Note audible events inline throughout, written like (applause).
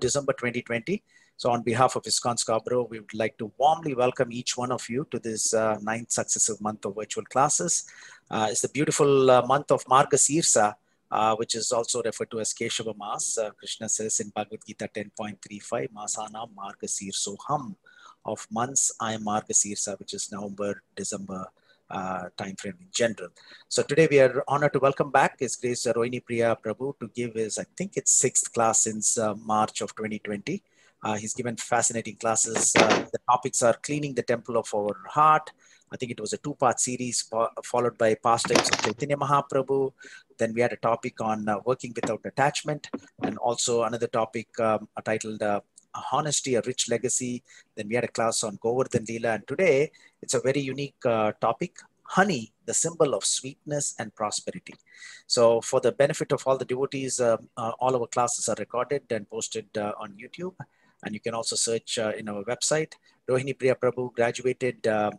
December 2020. So on behalf of ISKCON Scarborough, we would like to warmly welcome each one of you to this uh, ninth successive month of virtual classes. Uh, it's the beautiful uh, month of Margasirsa, uh, which is also referred to as Keshava Mas. Uh, Krishna says in Bhagavad Gita 10.35, Masana Margasir Soham. Of months, I am Margasirsa, which is November, December, uh, time frame in general. So today we are honored to welcome back His Grace Rohini Priya Prabhu to give his, I think it's sixth class since uh, March of 2020. Uh, he's given fascinating classes. Uh, the topics are cleaning the temple of our heart. I think it was a two-part series followed by past pastimes of Chaitanya Mahaprabhu. Then we had a topic on uh, working without attachment and also another topic um, titled uh, honesty, a rich legacy. Then we had a class on Govardhan Leela. And today it's a very unique uh, topic, honey, the symbol of sweetness and prosperity. So for the benefit of all the devotees, uh, uh, all our classes are recorded and posted uh, on YouTube. And you can also search uh, in our website. Rohini Priya Prabhu graduated uh,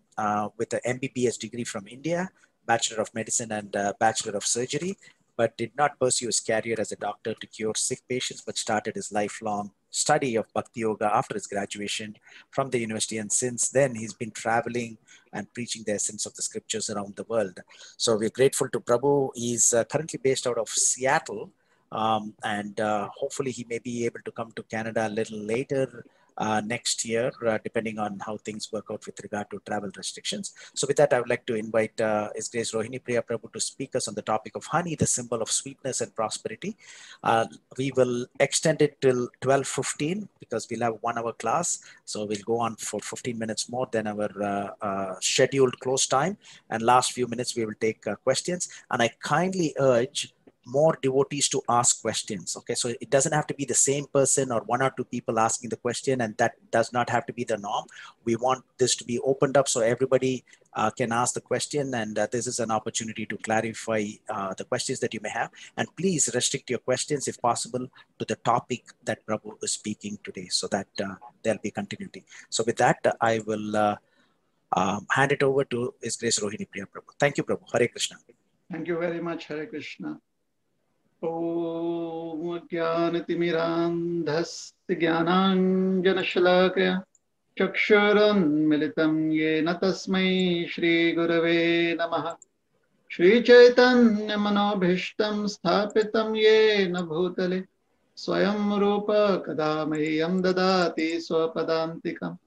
with an MBBS degree from India, Bachelor of Medicine and Bachelor of Surgery, but did not pursue his career as a doctor to cure sick patients, but started his lifelong study of Bhakti Yoga after his graduation from the university. And since then, he's been traveling and preaching the essence of the scriptures around the world. So we're grateful to Prabhu. He's uh, currently based out of Seattle. Um, and uh, hopefully he may be able to come to Canada a little later uh, next year, uh, depending on how things work out with regard to travel restrictions. So with that, I would like to invite uh, His Grace Rohini Priya Prabhu to speak us on the topic of honey, the symbol of sweetness and prosperity. Uh, we will extend it till 12.15 because we'll have one hour class. So we'll go on for 15 minutes more than our uh, uh, scheduled close time. And last few minutes, we will take questions. And I kindly urge more devotees to ask questions. Okay, so it doesn't have to be the same person or one or two people asking the question, and that does not have to be the norm. We want this to be opened up so everybody uh, can ask the question, and uh, this is an opportunity to clarify uh, the questions that you may have. And please restrict your questions, if possible, to the topic that Prabhu is speaking today, so that uh, there'll be continuity. So with that, I will uh, um, hand it over to His Grace Rohini Priya Prabhu. Thank you, Prabhu. Hare Krishna. Thank you very much, Hare Krishna. ॐ ज्ञानतिमिरान्धस्य ज्ञानाञ्जनशलाकया चक्षुरुन्मिलितं येन तस्मै श्रीगुरवे नमः। श्रीचैतन्यमनोभीष्टं स्थापितं येन भूतले, स्वयं रूप कदा मह्यं ददाति स्वपदान्तिकं।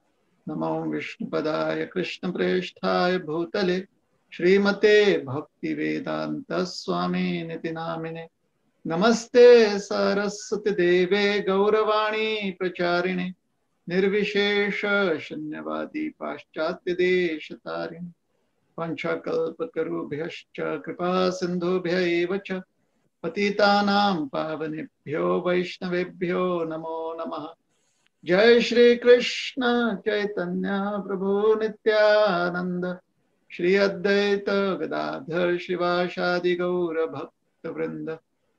नमो विष्णुपदाय कृष्णप्रेष्ठाय भूतले, श्रीमते भक्तिवेदान्तस्वामिनिति नामिने। नमस्ते सरस्वती देवे गौरवाणी प्रचारिणे, निर्विशेष शून्यवादी पाश्चात्य देश तारिणे। पंचकल्पतरुभ्यश्च कृपा च। पतितानां पावनेभ्यो, वैष्णवेभ्यो नमो नमः। जय श्री कृष्ण चैतन्य प्रभु नित्यानंद श्री अद्वैत गदाधर शिवाशादि गौर भक्त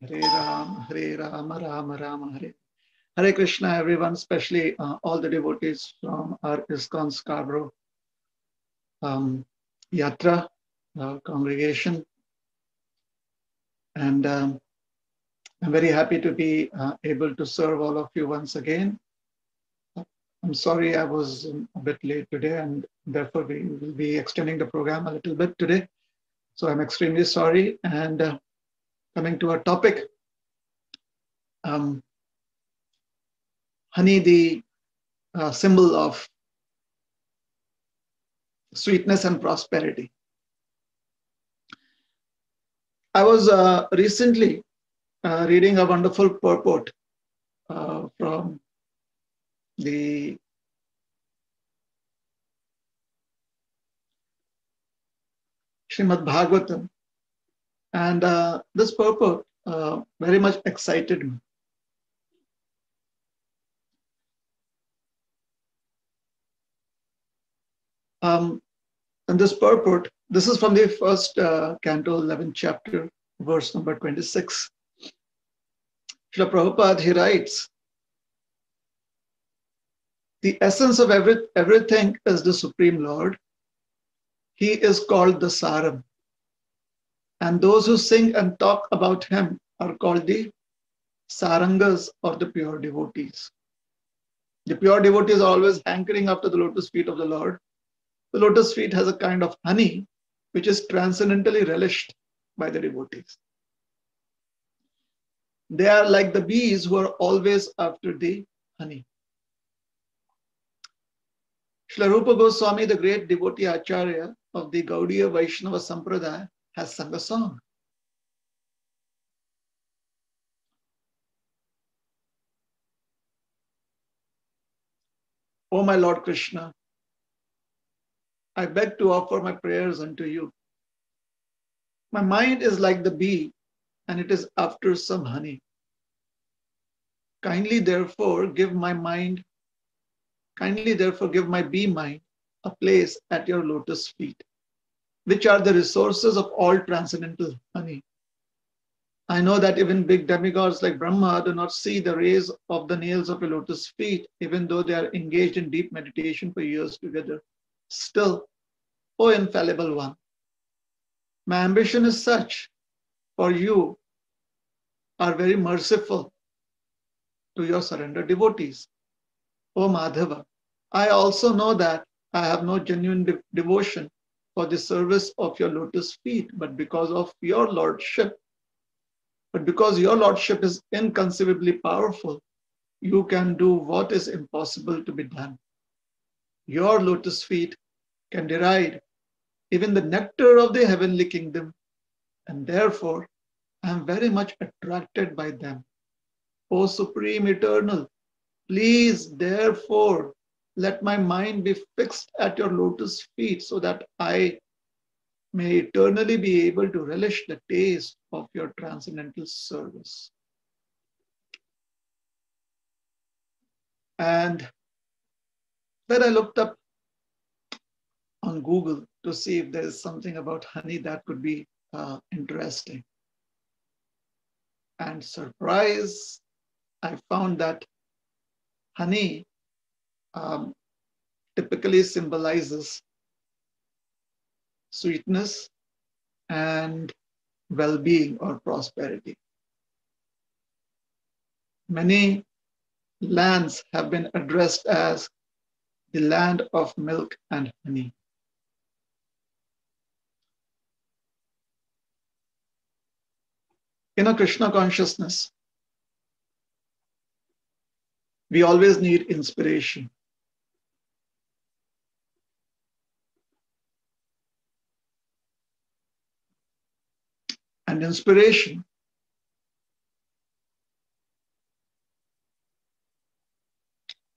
Hare Ram, Hare Ram, Ram Ram, Hare. Hare Krishna, everyone, especially uh, all the devotees from our ISKCON Scarborough um, Yatra uh, congregation. And um, I'm very happy to be uh, able to serve all of you once again. I'm sorry I was a bit late today, and therefore we will be extending the program a little bit today. So I'm extremely sorry. And uh, coming to our topic, um, honey, the uh, symbol of sweetness and prosperity. I was uh, recently uh, reading a wonderful purport uh, from the Srimad Bhagavatam. And uh, this purport uh, very much excited me. Um, and this purport, this is from the first uh, canto, 11th chapter, verse number 26. Srila Prabhupada, he writes, the essence of every, everything is the Supreme Lord. He is called the Saram. And those who sing and talk about him are called the Sarangas or the pure devotees. The pure devotees are always hankering after the lotus feet of the Lord. The lotus feet has a kind of honey which is transcendently relished by the devotees. They are like the bees who are always after the honey. Srila Rupa Goswami, the great devotee Acharya of the Gaudiya Vaishnava Sampradaya, has sung a song. O my Lord Krishna, I beg to offer my prayers unto you. My mind is like the bee, and it is after some honey. Kindly, therefore, give my mind, kindly, therefore, give my bee mind a place at your lotus feet, which are the resources of all transcendental honey. I know that even big demigods like Brahma do not see the rays of the nails of a lotus feet, even though they are engaged in deep meditation for years together. Still, O infallible one, my ambition is such, for you are very merciful to your surrendered devotees. O Madhava, I also know that I have no genuine de- devotion for the service of your lotus feet, but because of your lordship, but because your Lordship is inconceivably powerful, you can do what is impossible to be done. Your lotus feet can deride even the nectar of the heavenly kingdom, and therefore I am very much attracted by them. O Supreme Eternal, please therefore let my mind be fixed at your lotus feet so that I may eternally be able to relish the taste of your transcendental service. And then I looked up on Google to see if there's something about honey that could be uh, interesting. And surprise, I found that honey um, typically symbolizes sweetness, and well being or prosperity. Many lands have been addressed as the land of milk and honey. In a Krishna consciousness, we always need inspiration. And inspiration.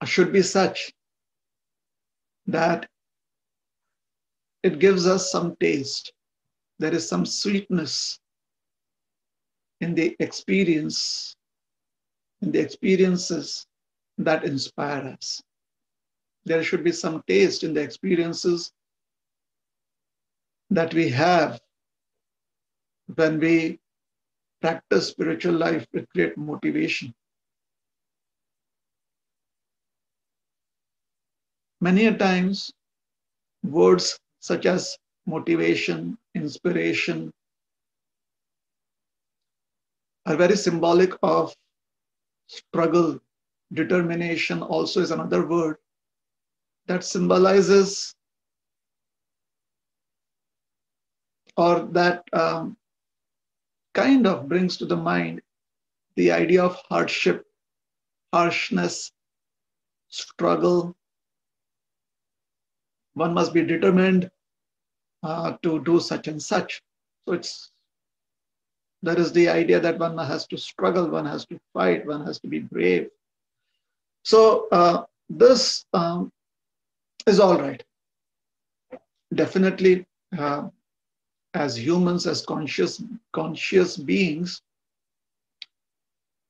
should be such that it gives us some taste. There is some sweetness in the experience, in the experiences that inspire us. There should be some taste in the experiences that we have when we practice spiritual life with great motivation. Many a times, words such as motivation, inspiration are very symbolic of struggle. Determination also is another word that symbolizes or that um, kind of brings to the mind the idea of hardship, harshness, struggle. One must be determined uh, to do such and such. So it's there is the idea that one has to struggle, one has to fight, one has to be brave. So uh, this um, is all right. Definitely, uh, as humans, as conscious, conscious beings,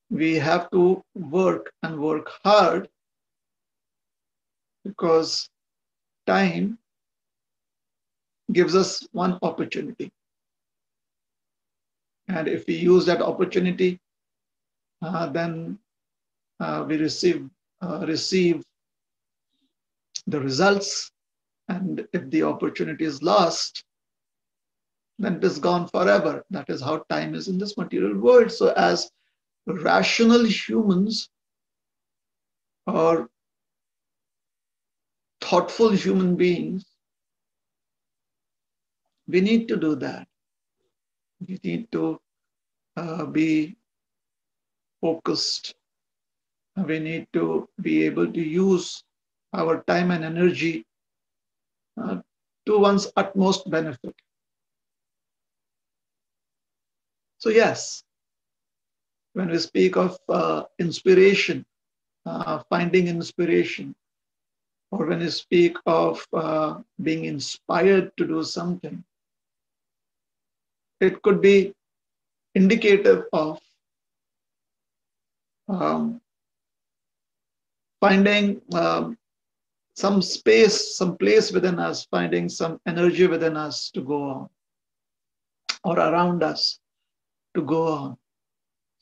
we have to work and work hard because time gives us one opportunity. And if we use that opportunity, uh, then uh, we receive uh, receive the results. And if the opportunity is lost, then it is gone forever. That is how time is in this material world. So, as rational humans or thoughtful human beings, we need to do that. We need to uh, be focused. We need to be able to use our time and energy uh, to one's utmost benefit. So, yes, when we speak of uh, inspiration, uh, finding inspiration, or when we speak of uh, being inspired to do something, it could be indicative of um, finding um, some space, some place within us, finding some energy within us to go on, or around us to go on.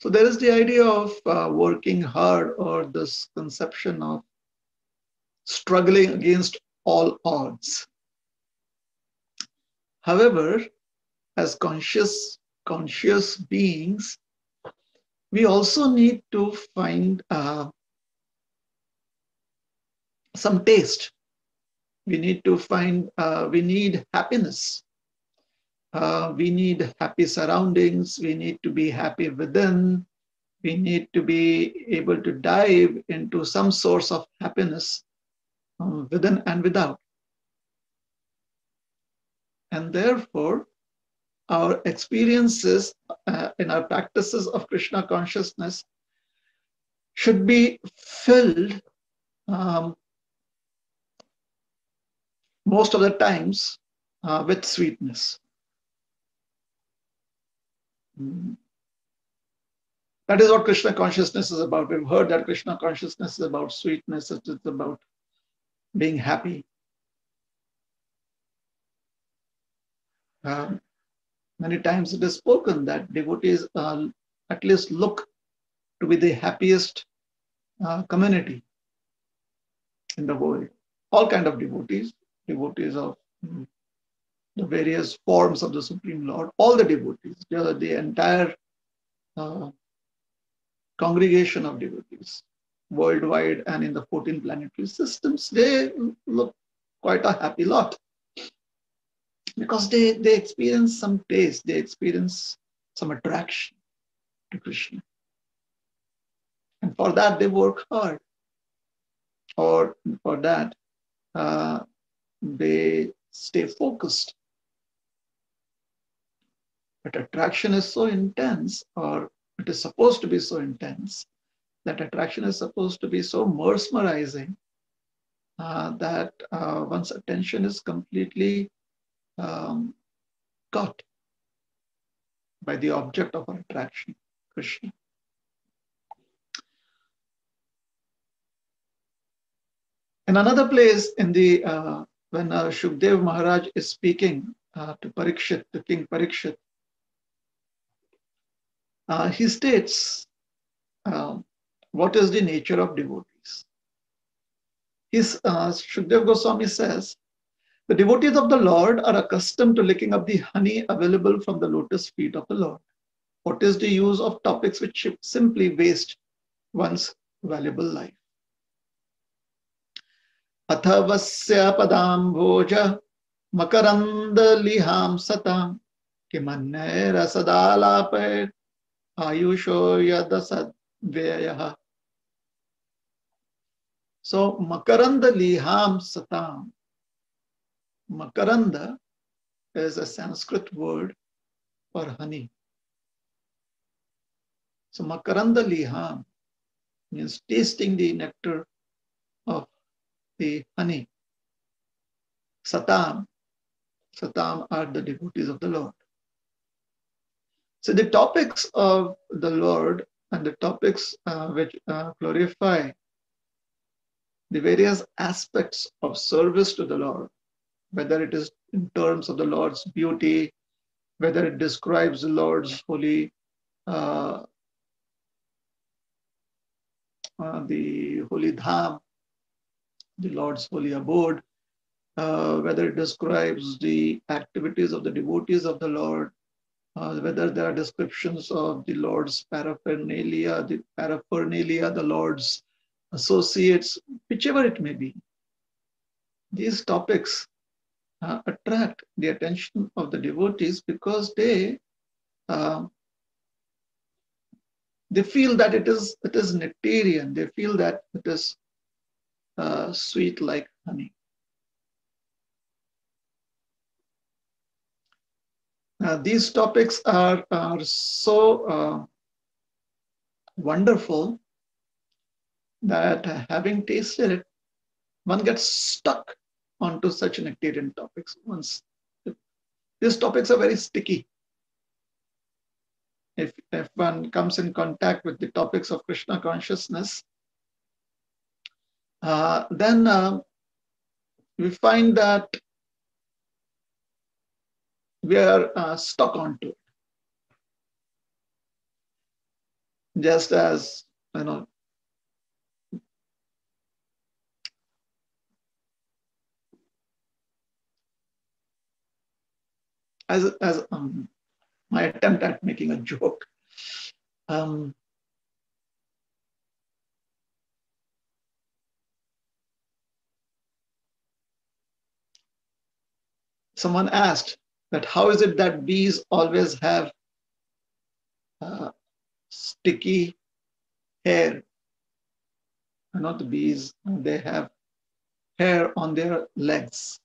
So there is the idea of uh, working hard, or this conception of struggling against all odds. However, as conscious conscious beings, we also need to find uh, some taste. We need to find, uh, we need happiness. Uh, we need happy surroundings. We need to be happy within. We need to be able to dive into some source of happiness um, within and without. And therefore, our experiences uh, in our practices of Krishna consciousness should be filled um, most of the times uh, with sweetness. That is what Krishna consciousness is about. We've heard that Krishna consciousness is about sweetness, it's about being happy. Um, many times it is spoken that devotees uh, at least look to be the happiest uh, community in the world. All kind of devotees, devotees of mm, the various forms of the Supreme Lord, all the devotees, the, the entire uh, congregation of devotees worldwide and in the 14 planetary systems, they look quite a happy lot because they, they experience some taste, they experience some attraction to Krishna. And for that, they work hard. Or for that, uh, they stay focused. But attraction is so intense, or it is supposed to be so intense, that attraction is supposed to be so mesmerizing uh, that uh, one's attention is completely um, caught by the object of our attraction, Krishna. In another place, in the uh, when uh, Shukdev Maharaj is speaking uh, to Parikshit, to King Parikshit, uh, he states, uh, "What is the nature of devotees?" His uh, Shukdev Goswami says, the devotees of the Lord are accustomed to licking up the honey available from the lotus feet of the Lord. What is the use of topics which simply waste one's valuable life? अथवस्य पदाम्भोज मकरन्दलिहां सतां किमन्यैरसदालापै Ayusho yadasad So Makaranda liham satam. Makaranda is a Sanskrit word for honey. So Makaranda liham means tasting the nectar of the honey. Satam, Satam are the devotees of the Lord. So the topics of the Lord and the topics uh, which uh, glorify the various aspects of service to the Lord whether it is in terms of the Lord's beauty, whether it describes the Lord's holy, uh, uh, the holy dham, the Lord's holy abode, uh, whether it describes the activities of the devotees of the Lord, uh, whether there are descriptions of the Lord's paraphernalia, the paraphernalia, the Lord's associates, whichever it may be. These topics uh, attract the attention of the devotees because they uh, they feel that it is it is nectarian. They feel that it is uh, sweet like honey. Uh, these topics are, are so uh, wonderful that having tasted it, one gets stuck onto such nectarian topics. Once these topics are very sticky. If, if one comes in contact with the topics of Krishna consciousness, uh, then uh, we find that we are uh, stuck onto it. Just as you know, as as um, my attempt at making a joke. Um, someone asked that how is it that bees always have uh, sticky hair? Not the bees, they have hair on their legs.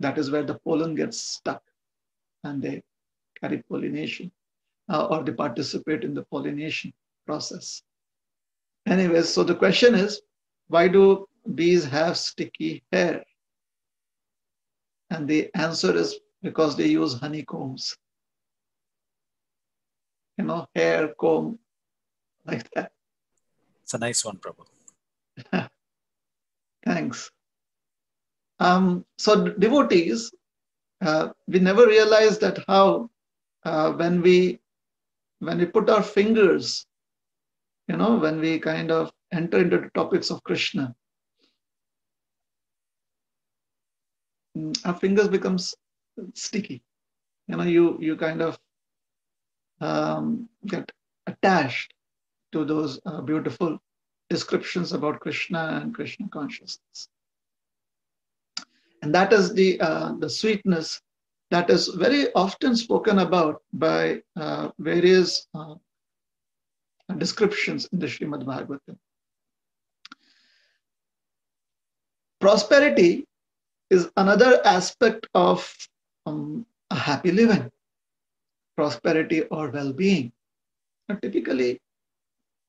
That is where the pollen gets stuck and they carry pollination uh, or they participate in the pollination process. Anyways, so the question is, why do bees have sticky hair? And the answer is because they use honeycombs. You know, hair comb like that. It's a nice one, Prabhu. (laughs) Thanks. Um, so devotees, uh, we never realize that how uh, when we when we put our fingers, you know, when we kind of enter into the topics of Krishna, mm, our fingers becomes sticky. You know, you you kind of um, get attached to those uh, beautiful descriptions about Krishna and Krishna consciousness. And that is the uh, the sweetness that is very often spoken about by uh, various uh, descriptions in the Srimad Bhagavatam. Prosperity is another aspect of um, a happy living, prosperity or well-being. Typically,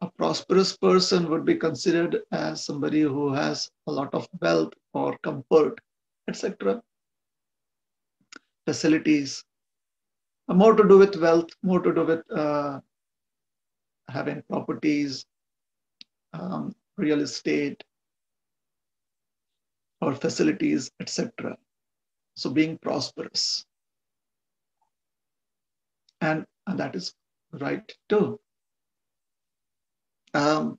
a prosperous person would be considered as somebody who has a lot of wealth or comfort, etc. Facilities, more to do with wealth, more to do with uh, having properties, um, real estate, or facilities, etc. So being prosperous. And, and that is right too. Um,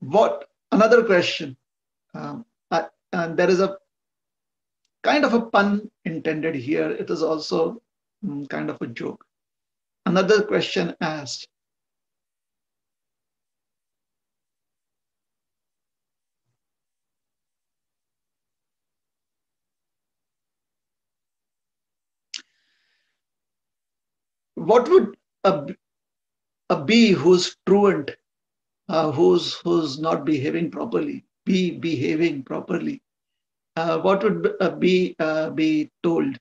what another question um, uh, and there is a kind of a pun intended here it is also um, kind of a joke another question asked what would a, a bee who's truant, uh, who's who's not behaving properly, be behaving properly? Uh, what would a bee uh, be told?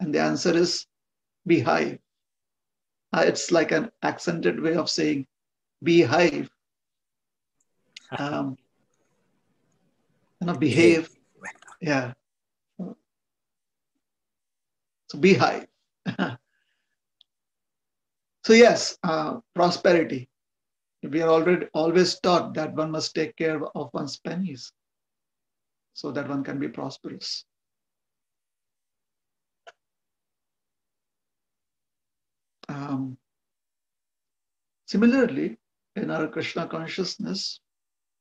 And the answer is beehive. Uh, it's like an accented way of saying beehive. Um, you know, behave. Yeah. So beehive. (laughs) So yes, uh, prosperity, We are already always taught that one must take care of one's pennies so that one can be prosperous. Um, similarly, in our Krishna consciousness,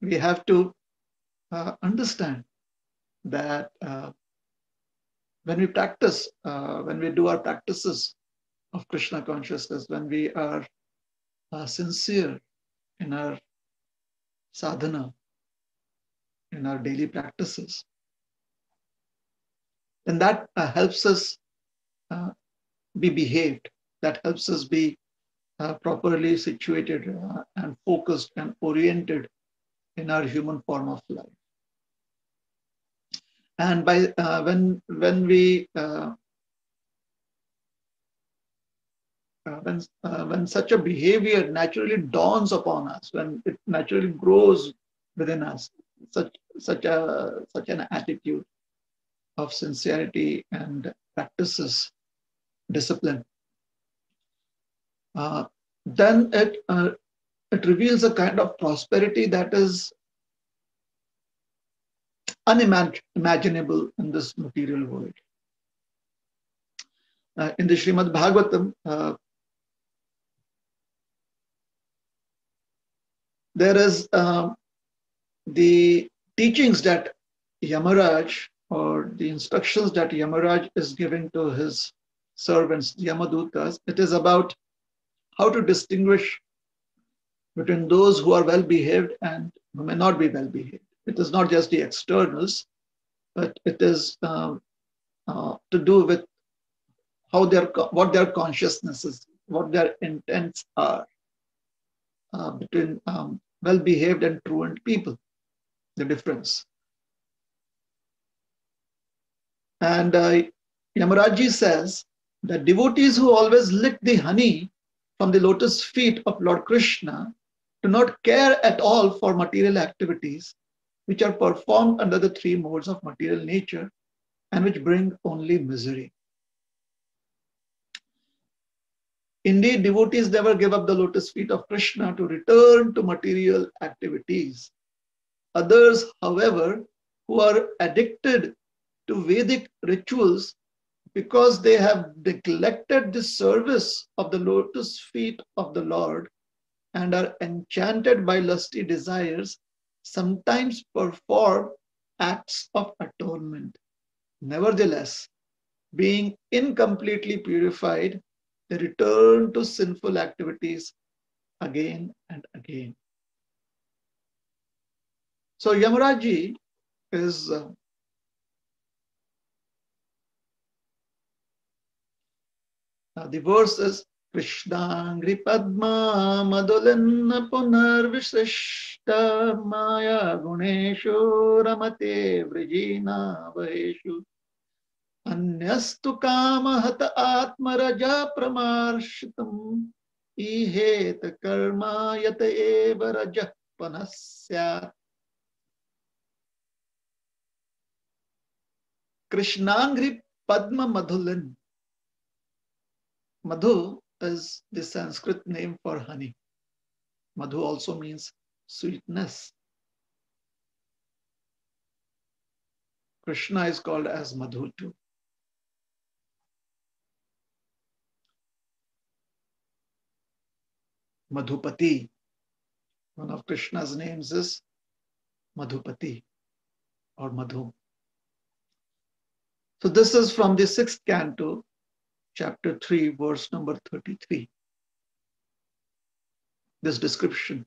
we have to uh, understand that uh, when we practice, uh, when we do our practices of Krishna consciousness, when we are uh, sincere in our sadhana, in our daily practices, then that uh, helps us uh, be behaved, that helps us be properly situated and focused and oriented in our human form of life. And by uh, when when we uh, when uh, when such a behavior naturally dawns upon us when it naturally grows within us such such a such an attitude of sincerity and practices discipline uh, then it uh, it reveals a kind of prosperity that is unimaginable in this material world. Uh, in the Srimad Bhagavatam, uh, there is uh, the teachings that Yamaraj or the instructions that Yamaraj is giving to his servants, Yamadutas, it is about how to distinguish between those who are well behaved and who may not be well behaved. It is not just the externals, but it is um, uh, to do with how their what their consciousnesses, what their intents are uh, between um, well-behaved and truant people, the difference. And uh, Yamaraji says that devotees who always lick the honey from the lotus feet of Lord Krishna do not care at all for material activities which are performed under the three modes of material nature and which bring only misery. Indeed, devotees never give up the lotus feet of Krishna to return to material activities. Others, however, who are addicted to Vedic rituals because they have neglected the service of the lotus feet of the Lord and are enchanted by lusty desires, sometimes perform acts of atonement. Nevertheless, being incompletely purified, they return to sinful activities again and again. So Yamaraji is uh, Now the verse is Krishnangri Padma Madulanna Punarvisishta Maya Guneshu Ramate Vrijina Vaheshu अन्यस्तु कामहत आत्मरजा प्रमार्शितम् इहेत Karma यत एव रजः पुनः स्यात् कृष्णाङ्घ्रि पद्म मधुलिन मधु is the Sanskrit name for honey. Madhu also means sweetness. Krishna is called as Madhu too. Madhupati. One of Krishna's names is Madhupati or Madhu. So this is from the sixth canto, chapter 3, verse number 33. This description.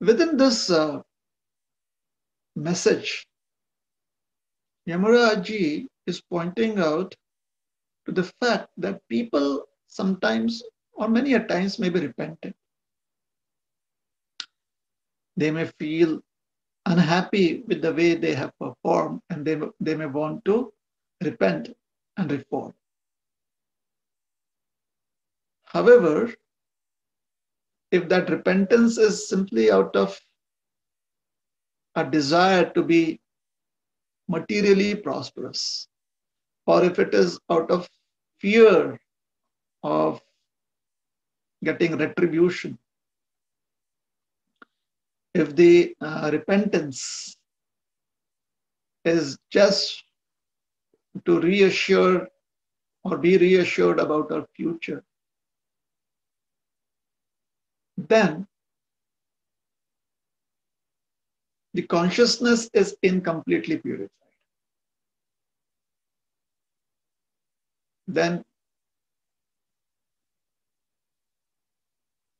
Within this uh, message, Yamaraji is pointing out to the fact that people sometimes, or many at times, may be repentant. They may feel unhappy with the way they have performed and they, they may want to repent and reform. However, if that repentance is simply out of a desire to be materially prosperous, or if it is out of fear of getting retribution if the uh, repentance is just to reassure or be reassured about our future, then the consciousness is incompletely purified. Then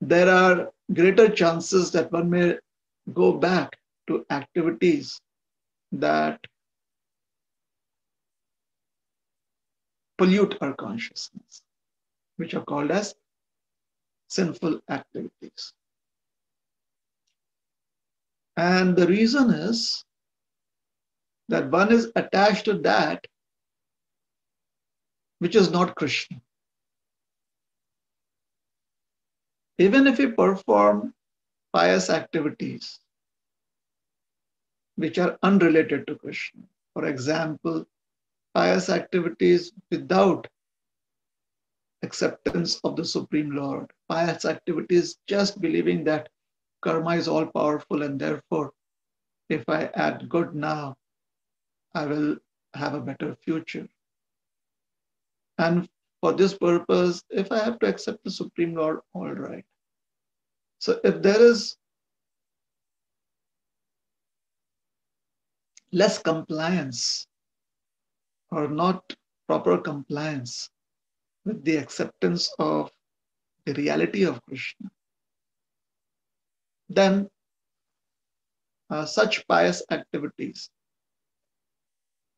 there are greater chances that one may go back to activities that pollute our consciousness, which are called as sinful activities. And the reason is that one is attached to that which is not Krishna. Even if we perform pious activities which are unrelated to Krishna, for example, pious activities without acceptance of the Supreme Lord, pious activities just believing that karma is all powerful and therefore if I add good now, I will have a better future. And for this purpose, if I have to accept the Supreme Lord, all right. So if there is less compliance or not proper compliance with the acceptance of the reality of Krishna, then uh, such pious activities,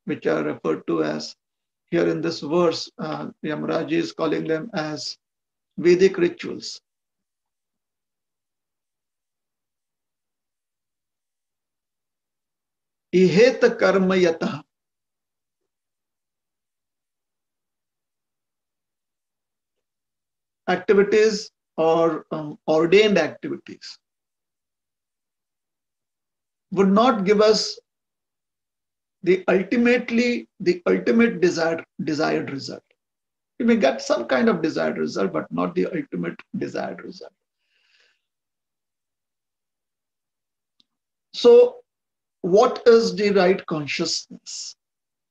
which are referred to as here in this verse, uh, is calling them as Vedic rituals. Iheta karma yata. Activities or um, ordained activities would not give us the ultimately the ultimate desired desired result. You may get some kind of desired result but not the ultimate desired result. So what is the right consciousness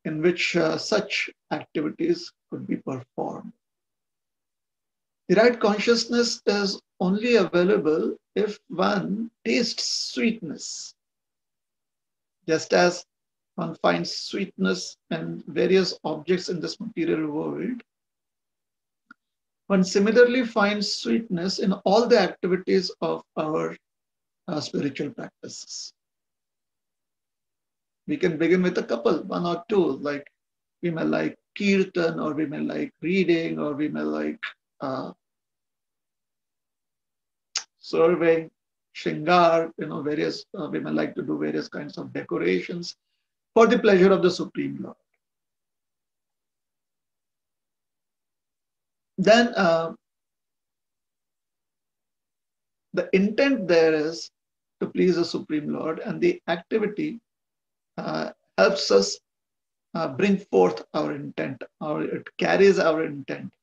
in which uh, such activities could be performed? The right consciousness is only available if one tastes sweetness just as one finds sweetness and various objects in this material world, one similarly finds sweetness in all the activities of our uh, spiritual practices. We can begin with a couple, one or two, like we may like kirtan, or we may like reading, or we may like uh, serving, shingar, you know, various uh, women like to do various kinds of decorations for the pleasure of the Supreme Lord. Then uh, the intent there is to please the Supreme Lord, and the activity uh, helps us uh, bring forth our intent, or it carries our intent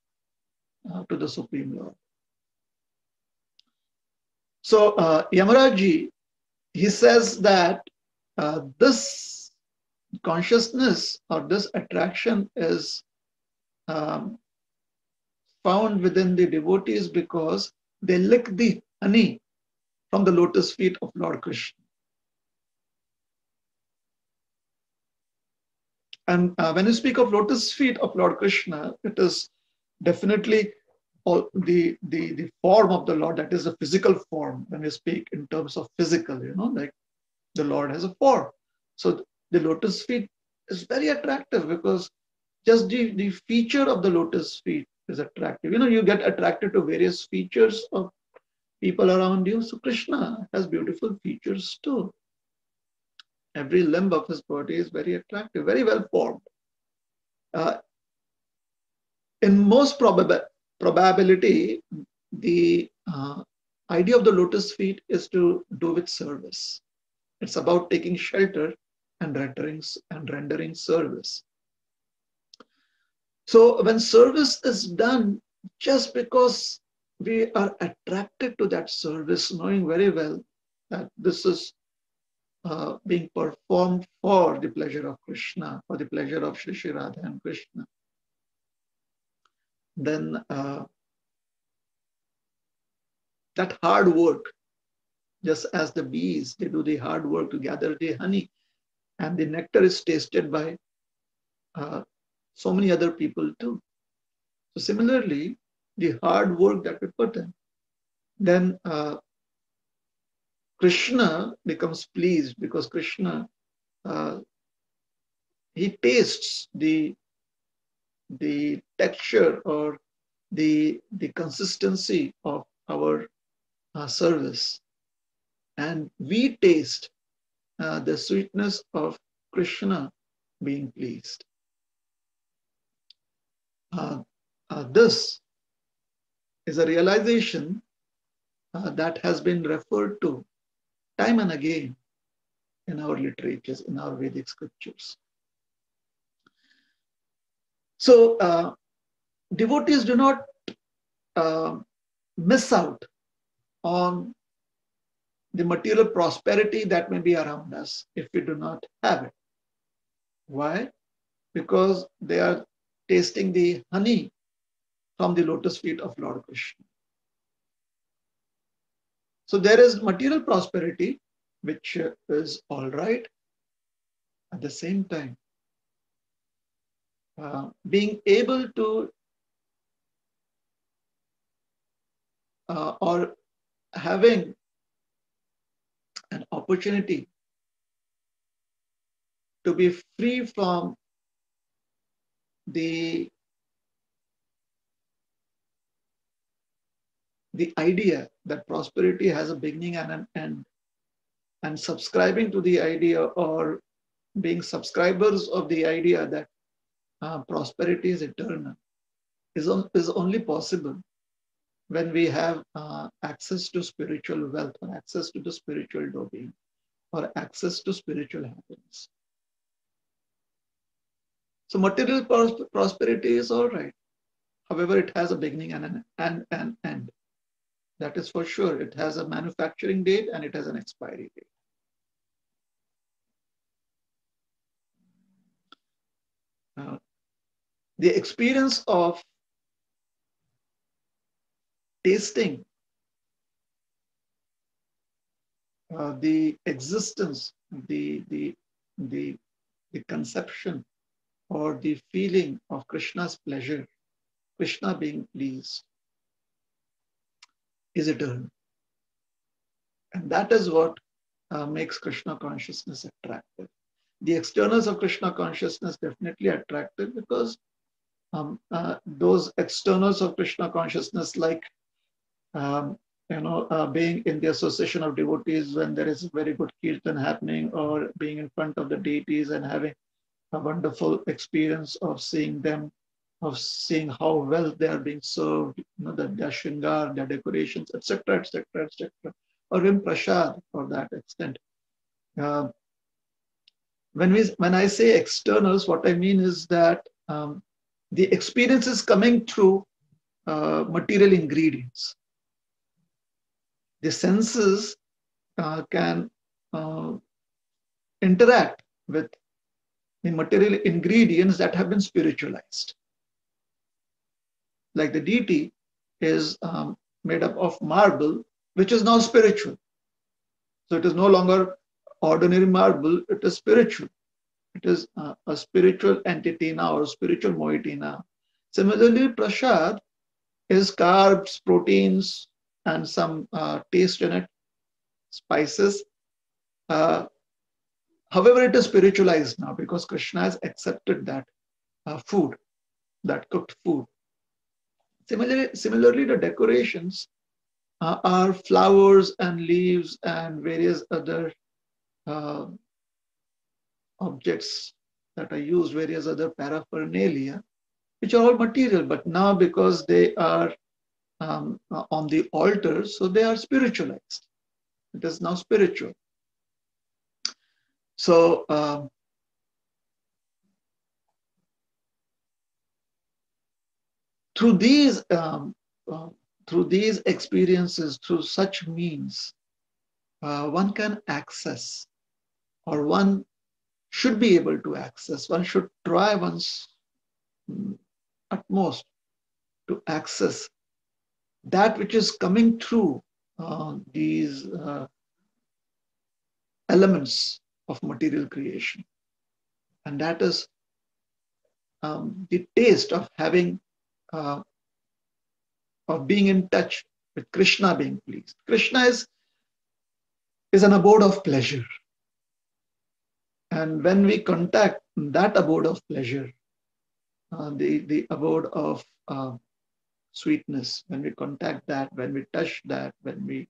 uh, to the Supreme Lord. So uh, Yamaraji, he says that uh, this consciousness or this attraction is um, found within the devotees because they lick the honey from the lotus feet of Lord Krishna. And uh, when you speak of lotus feet of Lord Krishna, it is definitely all the, the, the form of the Lord, that is the physical form, when we speak in terms of physical, you know, like the Lord has a form. So the lotus feet is very attractive because just the, the feature of the lotus feet is attractive. You know, you get attracted to various features of people around you. So Krishna has beautiful features too. Every limb of his body is very attractive, very well formed. Uh, in most probable probability, the uh, idea of the lotus feet is to do with service. It's about taking shelter and rendering, and rendering service. So when service is done, just because we are attracted to that service, knowing very well that this is uh, being performed for the pleasure of Krishna, for the pleasure of Sri Sri Radha and Krishna, then uh, that hard work, just as the bees, they do the hard work to gather the honey, and the nectar is tasted by uh, so many other people too. So similarly, the hard work that we put in, then uh, Krishna becomes pleased because Krishna uh, he tastes the the texture or the the consistency of our uh, service and we taste uh, the sweetness of krishna being pleased. Uh, uh this is a realization uh, that has been referred to time and again in our literatures in our vedic scriptures. So uh, devotees do not miss out on the material prosperity that may be around us if we do not have it. Why? Because they are tasting the honey from the lotus feet of Lord Krishna. So there is material prosperity, which is all right. At the same time, uh, being able to uh, or having an opportunity to be free from the the idea that prosperity has a beginning and an end. And subscribing to the idea or being subscribers of the idea that uh, prosperity is eternal is, on, is only possible when we have uh, access to spiritual wealth or access to the spiritual domain or access to spiritual happiness. So material pros prosperity is all right. However, it has a beginning and an, and an end. That is for sure. It has a manufacturing date and it has an expiry date. Uh, the experience of tasting uh, the existence, the, the, the, the conception or the feeling of Krishna's pleasure, Krishna being pleased, is eternal. And that is what uh, makes Krishna consciousness attractive. The externals of Krishna consciousness definitely attractive because um, uh, those externals of Krishna consciousness, like um, you know, uh, being in the association of devotees when there is a very good kirtan happening, or being in front of the deities and having a wonderful experience of seeing them, of seeing how well they are being served, you know, the, their shingar, their decorations, etc., etc., etc., or in prasad for that extent. Uh, when we when I say externals, what I mean is that um, the experience is coming through uh, material ingredients. The senses uh, can uh, interact with the material ingredients that have been spiritualized. Like the deity is um, made up of marble, which is now spiritual. So it is no longer ordinary marble, it is spiritual. It is uh, a spiritual entity now or spiritual moiety now. Similarly, prasad is carbs, proteins, and some uh, taste in it, spices. Uh, however, it is spiritualized now because Krishna has accepted that uh, food, that cooked food. Similarly, similarly the decorations uh, are flowers and leaves and various other uh, objects that are used, various other paraphernalia, which are all material, but now because they are um, on the altar, so they are spiritualized. It is now spiritual. So, um, through these um, uh, through these experiences, through such means, uh, one can access or one should be able to access, one should try one's mm, utmost to access that which is coming through uh, these uh, elements of material creation. And that is um, the taste of having, uh, of being in touch with Krishna being pleased. Krishna is, is an abode of pleasure. And when we contact that abode of pleasure, uh, the, the abode of uh, sweetness, when we contact that, when we touch that, when we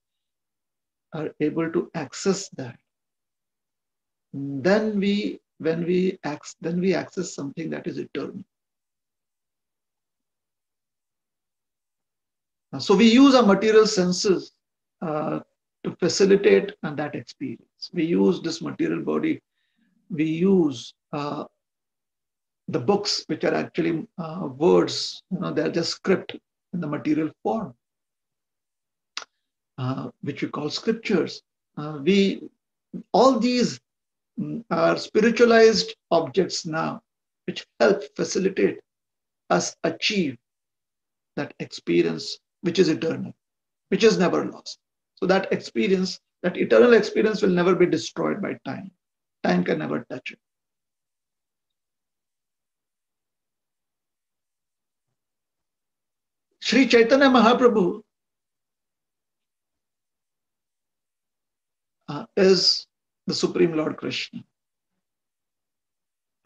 are able to access that, then we when we access, then we access something that is eternal. So we use our material senses uh, to facilitate uh, that experience. We use this material body. We use uh, the books, which are actually uh, words. You know, they're just script in the material form, uh, which we call scriptures. Uh, we all these are spiritualized objects now, which help facilitate us achieve that experience which is eternal, which is never lost. So that experience, that eternal experience will never be destroyed by time. Time can never touch it. Sri Chaitanya Mahaprabhu uh, is the Supreme Lord Krishna.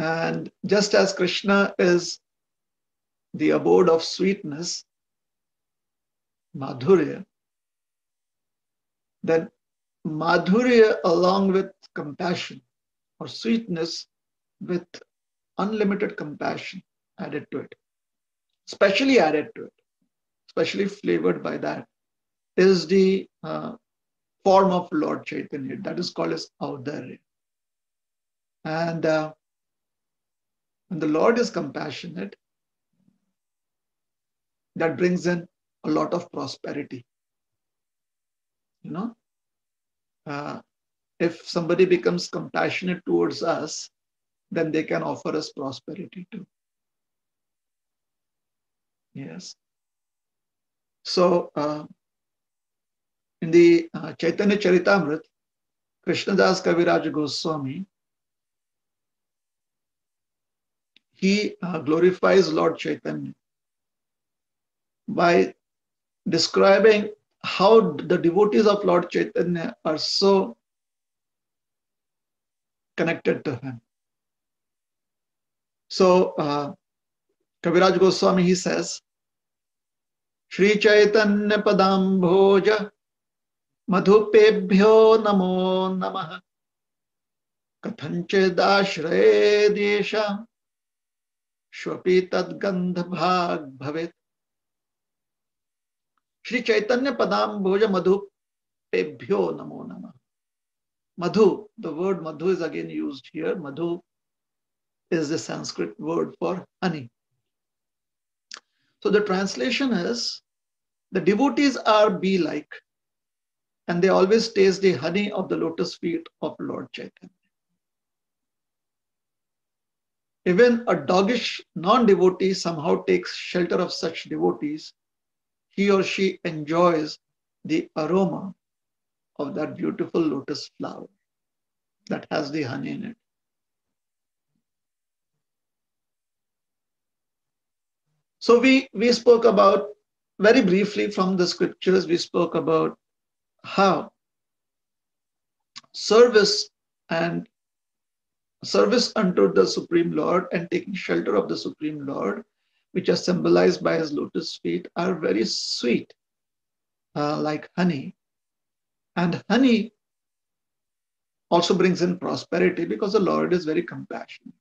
And just as Krishna is the abode of sweetness, Madhurya, then Madhurya along with compassion or sweetness with unlimited compassion added to it, specially added to it, especially flavored by that, is the uh, form of Lord Chaitanya. That is called as Audarya. And uh, when the Lord is compassionate, that brings in a lot of prosperity. You know, uh, if somebody becomes compassionate towards us, then they can offer us prosperity too. Yes. So, uh, in the uh, Chaitanya Charitamrit, Krishnadas Kaviraj Goswami, he uh, glorifies Lord Chaitanya by describing how the devotees of Lord Chaitanya are so connected to him. So, uh, Kaviraj Goswami, he says, Shri Chaitanya पदाम्भोज मधुपेभ्यो नमो नमः। कथञ्चिदाश्रये देशाम् श्वपि तद्गन्धभाग् भवेत्। श्री चैतन्य पदाम्भोज मधुपेभ्यो नमो नम। Madhu the word madhu is again use here madhu is the Sanskrit word for honey so the translation is the devotees are bee like and they always taste the honey of the lotus feet of Lord Chaitanya. Even a doggish non devotee somehow takes shelter of such devotees. He or she enjoys the aroma of that beautiful lotus flower that has the honey in it. So we, we spoke about very briefly from the scriptures, we spoke about how service and service unto the Supreme Lord and taking shelter of the Supreme Lord, which are symbolized by his lotus feet, are very sweet, uh, like honey. And honey also brings in prosperity because the Lord is very compassionate.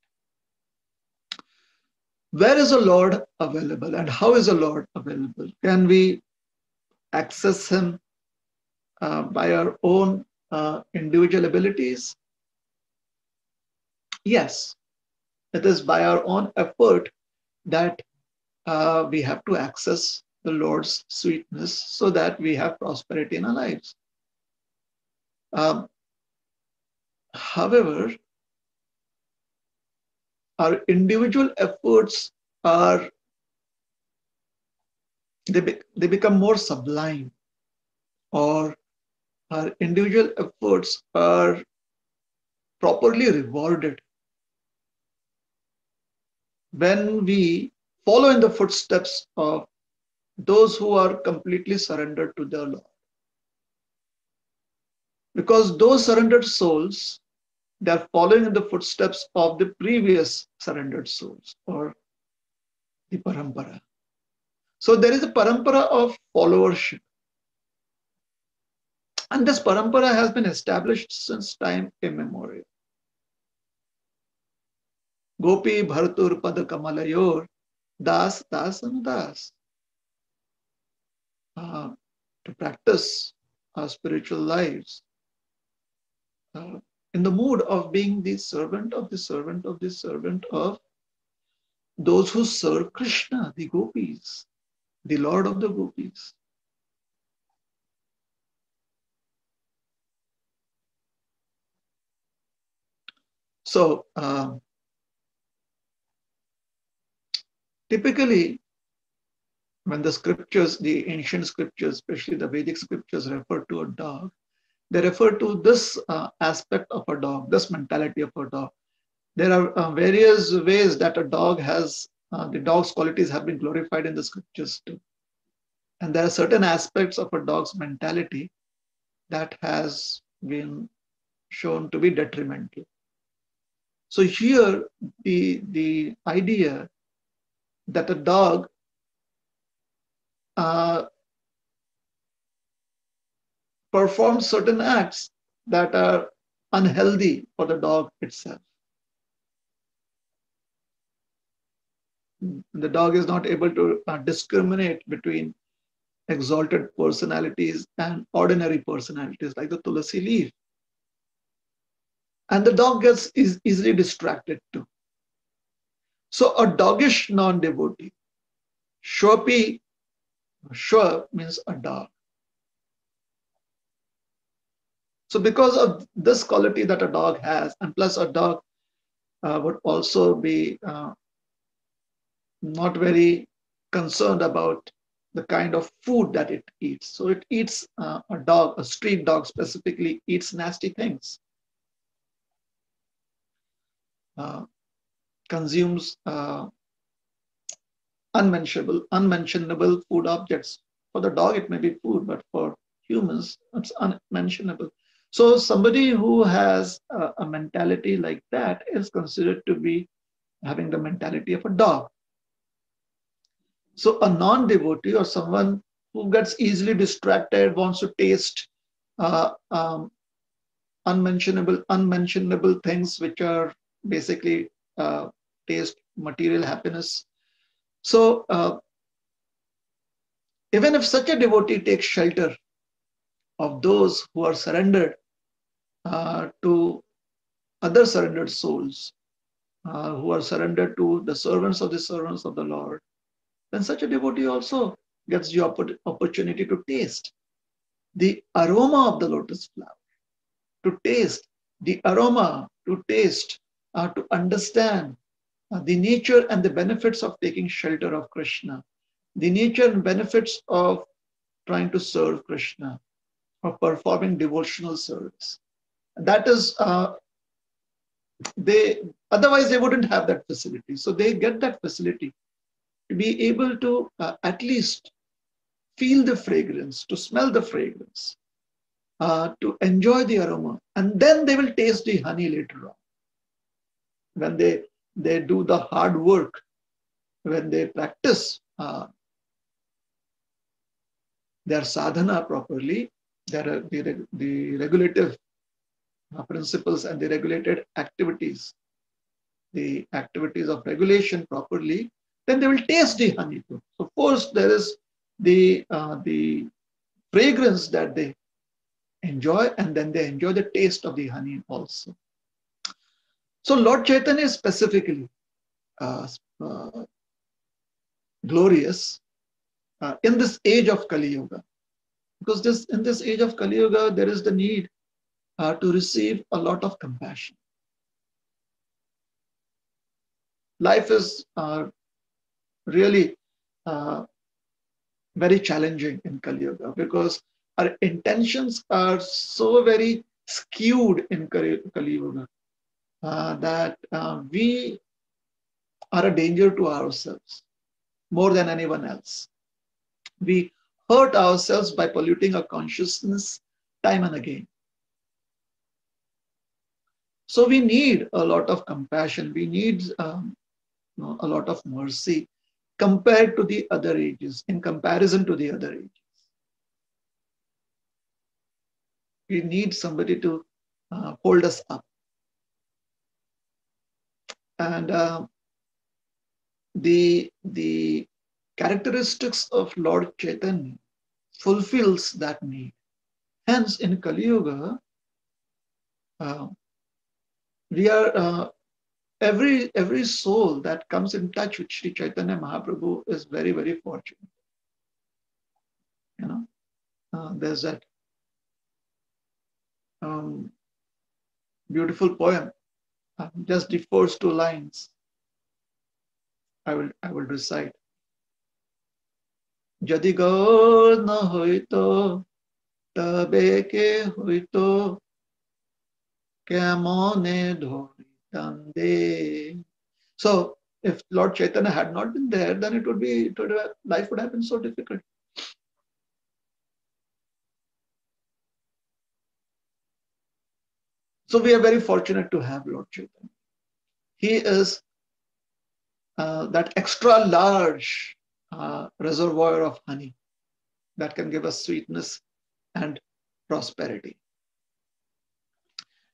Where is the Lord available and how is the Lord available? Can we access him uh, by our own uh, individual abilities? Yes, it is by our own effort that uh, we have to access the Lord's sweetness so that we have prosperity in our lives. Um, however, our individual efforts are they, be, they become more sublime or our individual efforts are properly rewarded when we follow in the footsteps of those who are completely surrendered to their Lord. Because those surrendered souls, they are following in the footsteps of the previous surrendered souls or the parampara. So there is a parampara of followership. And this parampara has been established since time immemorial. Gopi Bhartur Pada Kamalayor Das Das and Das. Uh, to practice our spiritual lives uh, in the mood of being the servant of the servant of the servant of those who serve Krishna, the gopis, the Lord of the gopis. So, uh, typically, when the scriptures, the ancient scriptures, especially the Vedic scriptures, refer to a dog, they refer to this uh, aspect of a dog, this mentality of a dog. There are uh, various ways that a dog has, uh, the dog's qualities have been glorified in the scriptures too. And there are certain aspects of a dog's mentality that has been shown to be detrimental. So here, the, the idea that a dog performs certain acts that are unhealthy for the dog itself. The dog is not able to uh, discriminate between exalted personalities and ordinary personalities like the tulsi leaf. And the dog gets is easily distracted too. So a doggish non-devotee, Shvapi, Shwa means a dog. So because of this quality that a dog has, and plus a dog uh, would also be uh, not very concerned about the kind of food that it eats. So it eats uh, a dog, a street dog specifically, eats nasty things. Uh, consumes uh, unmentionable, unmentionable food objects. For the dog, it may be food, but for humans, it's unmentionable. So somebody who has a, a mentality like that is considered to be having the mentality of a dog. So a non-devotee or someone who gets easily distracted, wants to taste uh, um, unmentionable, unmentionable things which are basically uh, taste material happiness. So uh, even if such a devotee takes shelter of those who are surrendered uh, to other surrendered souls, uh, who are surrendered to the servants of the servants of the Lord, then such a devotee also gets the opportunity to taste the aroma of the lotus flower, to taste the aroma, to taste, uh, to understand uh, the nature and the benefits of taking shelter of Krishna, the nature and benefits of trying to serve Krishna, of performing devotional service. That is, uh, they otherwise they wouldn't have that facility. So they get that facility to be able to uh, at least feel the fragrance, to smell the fragrance, uh, to enjoy the aroma, and then they will taste the honey later on. When they they do the hard work, when they practice uh, their sadhana properly, their the, the regulative principles and the regulated activities, the activities of regulation properly, then they will taste the honey too. So first there is the, uh, the fragrance that they enjoy and then they enjoy the taste of the honey also. So Lord Chaitanya specifically uh, uh, glorious uh, in this age of Kali Yuga. Because this, in this age of Kali Yuga, there is the need uh, to receive a lot of compassion. Life is uh, really uh, very challenging in Kali Yuga because our intentions are so very skewed in Kali Yuga uh, that uh, we are a danger to ourselves more than anyone else. We hurt ourselves by polluting our consciousness time and again. So we need a lot of compassion. We need um, you know, a lot of mercy compared to the other ages, in comparison to the other ages. We need somebody to uh, hold us up. And uh, the, the characteristics of Lord Chaitanya fulfills that need. Hence, in Kali Yuga, uh, we are uh, every every soul that comes in touch with Sri Chaitanya Mahaprabhu is very very fortunate. You know, uh, there's that um, beautiful poem. Uh, just the first two lines. I will I will recite. যদি গৌর না হইতো তবে কে হইতো কেমনে ধরিতান্দে So if Lord Chaitanya had not been there, then it would be it would have, life would have been so difficult. So we are very fortunate to have Lord Chaitanya. He is uh, that extra large uh, reservoir of honey that can give us sweetness and prosperity.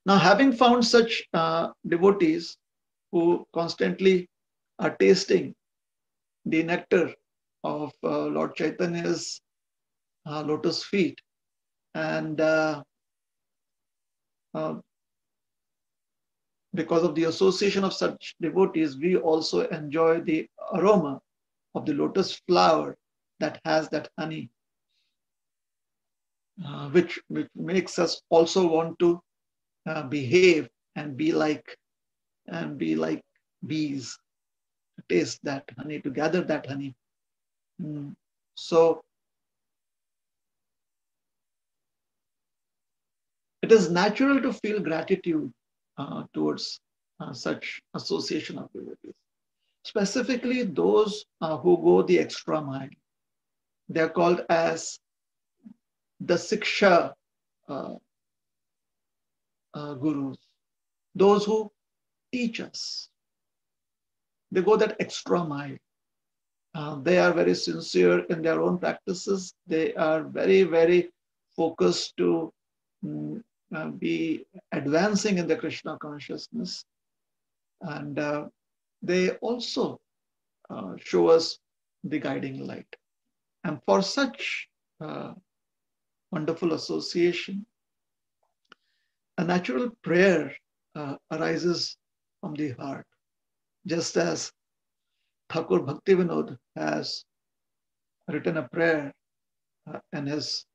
Now, having found such uh, devotees who constantly are tasting the nectar of uh, Lord Chaitanya's uh, lotus feet and uh, because of the association of such devotees, we also enjoy the aroma of the lotus flower that has that honey, uh, which, which makes us also want to uh, behave and be like and be like bees, to taste that honey, to gather that honey. Mm. So it is natural to feel gratitude uh, towards uh, such association of devotees. Specifically, those uh, who go the extra mile. They're called as the Siksha uh, gurus, those who teach us. They go that extra mile. Uh, they are very sincere in their own practices. They are very, very focused to um, uh, be advancing in the Krishna consciousness. And uh, they also uh, show us the guiding light. And for such uh, wonderful association, a natural prayer uh, arises from the heart, just as Thakur Bhaktivinoda has written a prayer uh, in his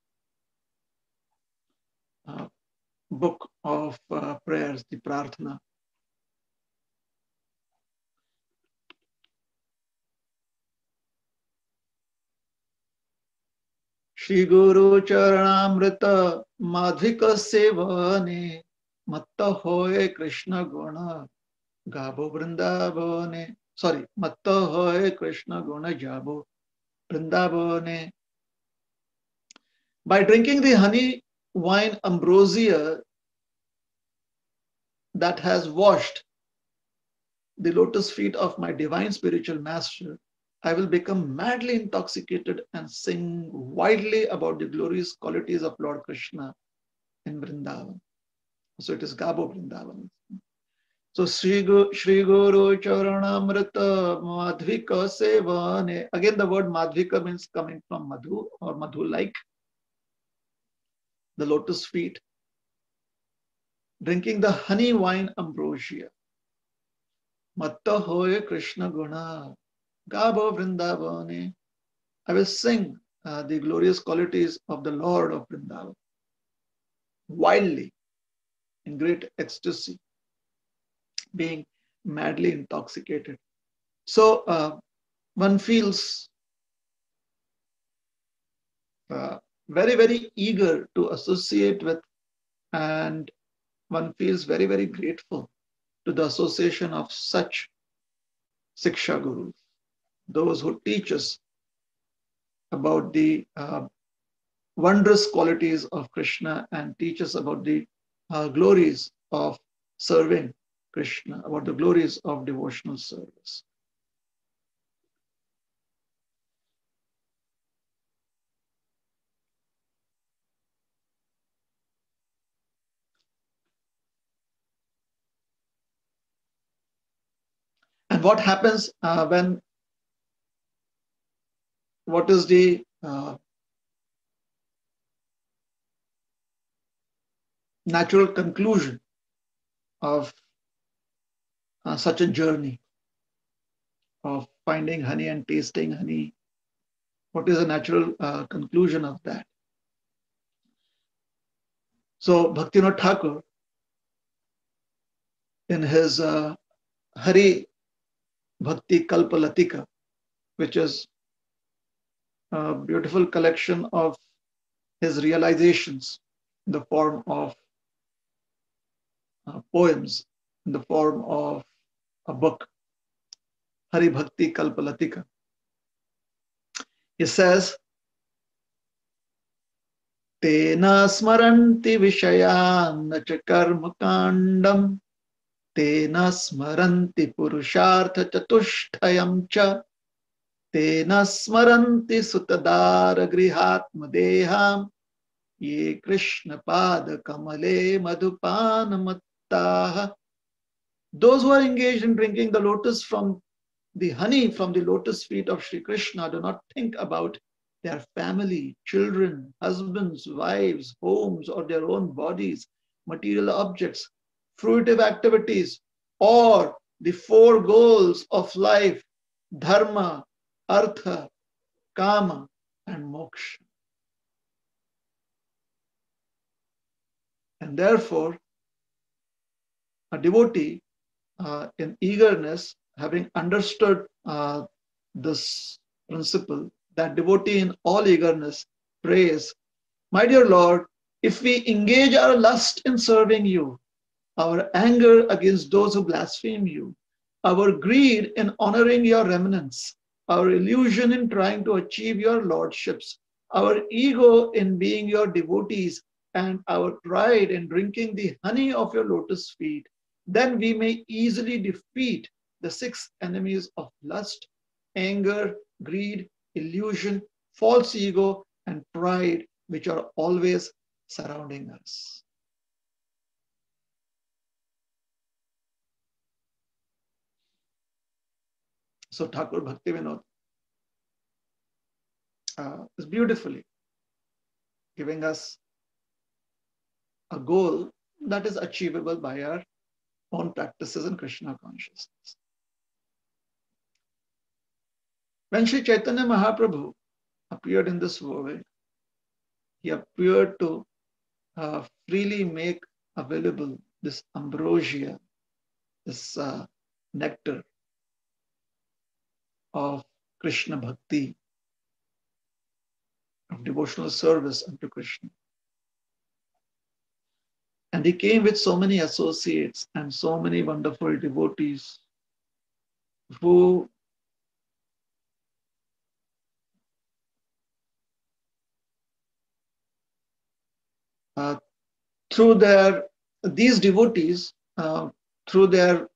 book of uh, prayers, the Prarthana. Shri गुरु चरणामृत माधिक सेवने मत्त होए कृष्ण गुण गाबो वृंदावने sorry मत्त होए कृष्ण गुण जाबो वृंदावने। By drinking the honey wine ambrosia that has washed the lotus feet of my divine spiritual master I will become madly intoxicated and sing widely about the glorious qualities of Lord Krishna in Vrindavan. So it is Gabo Vrindavan. So Sri, Guru Charanamrita Madhvika Sevane. Again, the word Madhvika means coming from Madhu or Madhu like the lotus feet, drinking the honey wine ambrosia. Matta hoye Krishna guna, gabo vrindavane. I will sing uh, the glorious qualities of the Lord of Vrindavan wildly in great ecstasy, being madly intoxicated. So uh, one feels uh, very, very eager to associate with, and one feels very, very grateful to the association of such Siksha Gurus, those who teach us about the uh, wondrous qualities of Krishna and teach us about the uh, glories of serving Krishna, about the glories of devotional service. And what happens uh, when, what is the uh, natural conclusion of uh, such a journey of finding honey and tasting honey? What is the natural uh, conclusion of that? So Bhaktivinoda Thakur, in his uh, Hari Bhakti Kalpalatika, which is a beautiful collection of his realizations in the form of uh, poems, in the form of a book, Hari Bhakti Kalpalatika. He says, Tena smaranti vishayan च कर्म तेन स्मरन्ति पुरुषार्थचतुष्टयं च तेन स्मरन्ति सुतदारगृहात्मदेहां ये कृष्णपादकमले मधुपानमत्ताः Those who are engaged in drinking the lotus from the honey from the lotus feet of Sri Krishna do not think about their family, children, husbands, wives, homes, or their own bodies, material objects, fruitive activities, or the four goals of life dharma, artha, kama, and moksha. And therefore, a devotee uh, in eagerness, having understood uh, this principle, that devotee in all eagerness prays, My dear Lord, if we engage our lust in serving you, our anger against those who blaspheme you, our greed in honoring your remnants, our illusion in trying to achieve your lordships, our ego in being your devotees, and our pride in drinking the honey of your lotus feet, then we may easily defeat the six enemies of lust, anger, greed, illusion, false ego, and pride, which are always surrounding us. So Thakur Bhakti Vinod uh, is beautifully giving us a goal that is achievable by our own practices in Krishna consciousness. When Sri Chaitanya Mahaprabhu appeared in this world, he appeared to uh, freely make available this ambrosia, this uh, nectar of Krishna Bhakti, of devotional service unto Krishna. And he came with so many associates and so many wonderful devotees who uh, through their these devotees uh, through their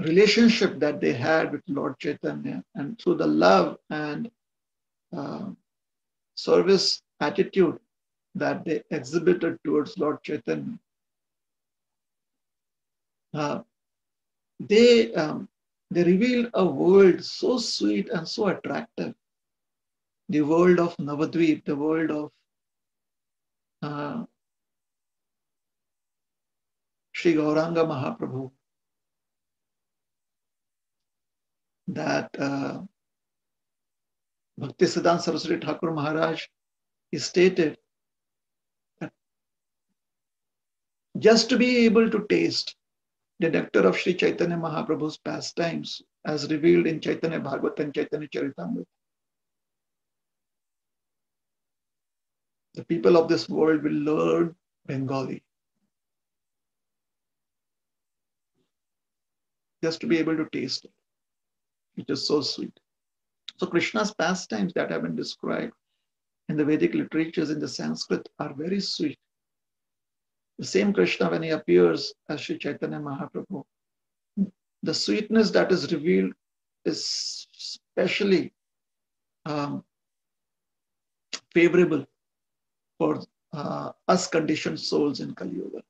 relationship that they had with Lord Chaitanya and through the love and uh, service attitude that they exhibited towards Lord Chaitanya, uh, they um, they revealed a world so sweet and so attractive. The world of Navadvip, the world of uh, Sri Gauranga Mahaprabhu, that uh, Bhakti Siddhanta Saraswati Thakur Maharaj he stated that just to be able to taste the nectar of Sri Chaitanya Mahaprabhu's pastimes as revealed in Chaitanya Bhagavat and Chaitanya Charitamrita. The people of this world will learn Bengali just to be able to taste it, which is so sweet. So Krishna's pastimes that have been described in the Vedic literatures in the Sanskrit are very sweet. The same Krishna, when he appears as Sri Chaitanya Mahaprabhu, the sweetness that is revealed is especially um, favorable for uh, us conditioned souls in Kali Yuga.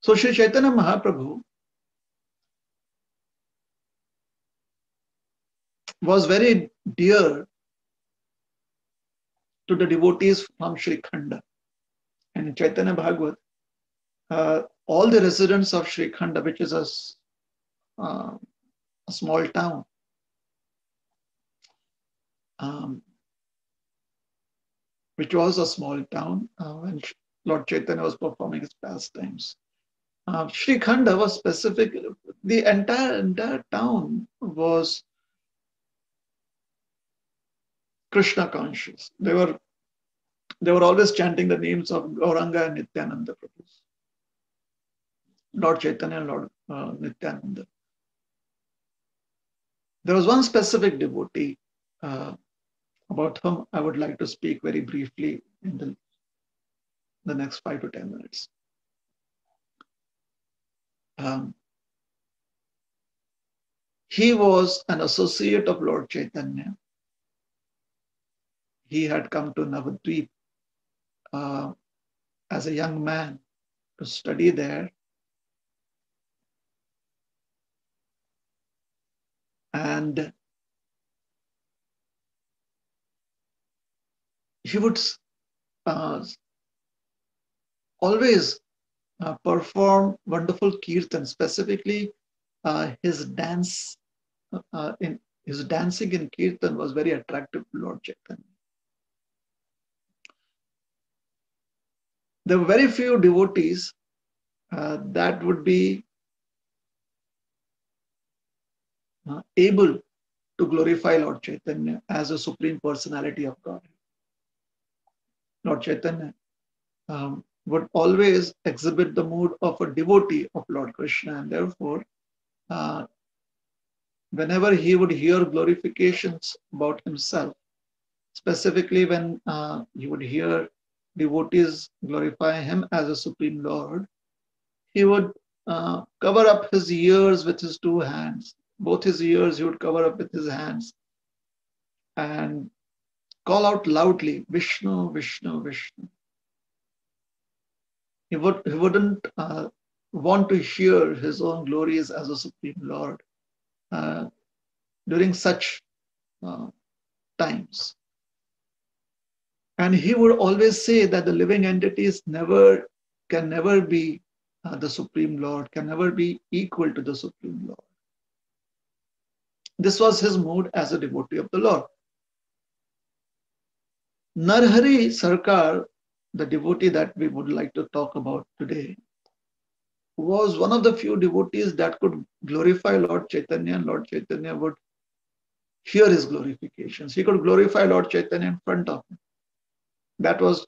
So Sri Chaitanya Mahaprabhu was very dear to the devotees from Sri Khanda. And in Chaitanya Bhagavat, uh, all the residents of Sri Khanda, which is a, uh, a small town, um, which was a small town uh, when Lord Chaitanya was performing his pastimes. Uh, Sri Khanda was specific, the entire, entire town was Krishna conscious. They were they were always chanting the names of Gauranga and Nityananda Prabhus. Lord Chaitanya and Lord uh, Nityananda. There was one specific devotee uh, about whom I would like to speak very briefly in the, the next five to 10 minutes. Um, he was an associate of Lord Chaitanya he had come to Navadvip uh, as a young man to study there. And he would uh, always uh, perform wonderful kirtan, specifically uh, his dance uh, in his dancing in kirtan was very attractive to Lord Chaitanya. There were very few devotees uh, that would be uh, able to glorify Lord Chaitanya as a supreme personality of God. Lord Chaitanya um, would always exhibit the mood of a devotee of Lord Krishna, and therefore, uh, whenever he would hear glorifications about himself, specifically when uh, he would hear devotees glorify him as a supreme lord, he would uh, cover up his ears with his two hands. Both his ears he would cover up with his hands and call out loudly, Vishnu, Vishnu, Vishnu. He, would, he wouldn't uh, want to hear his own glories as a supreme lord uh, during such uh, times. And he would always say that the living entities never can never be uh, the Supreme Lord, can never be equal to the Supreme Lord. This was his mood as a devotee of the Lord. Narhari Sarkar, the devotee that we would like to talk about today, was one of the few devotees that could glorify Lord Chaitanya, and Lord Chaitanya would hear his glorifications. He could glorify Lord Chaitanya in front of him. That was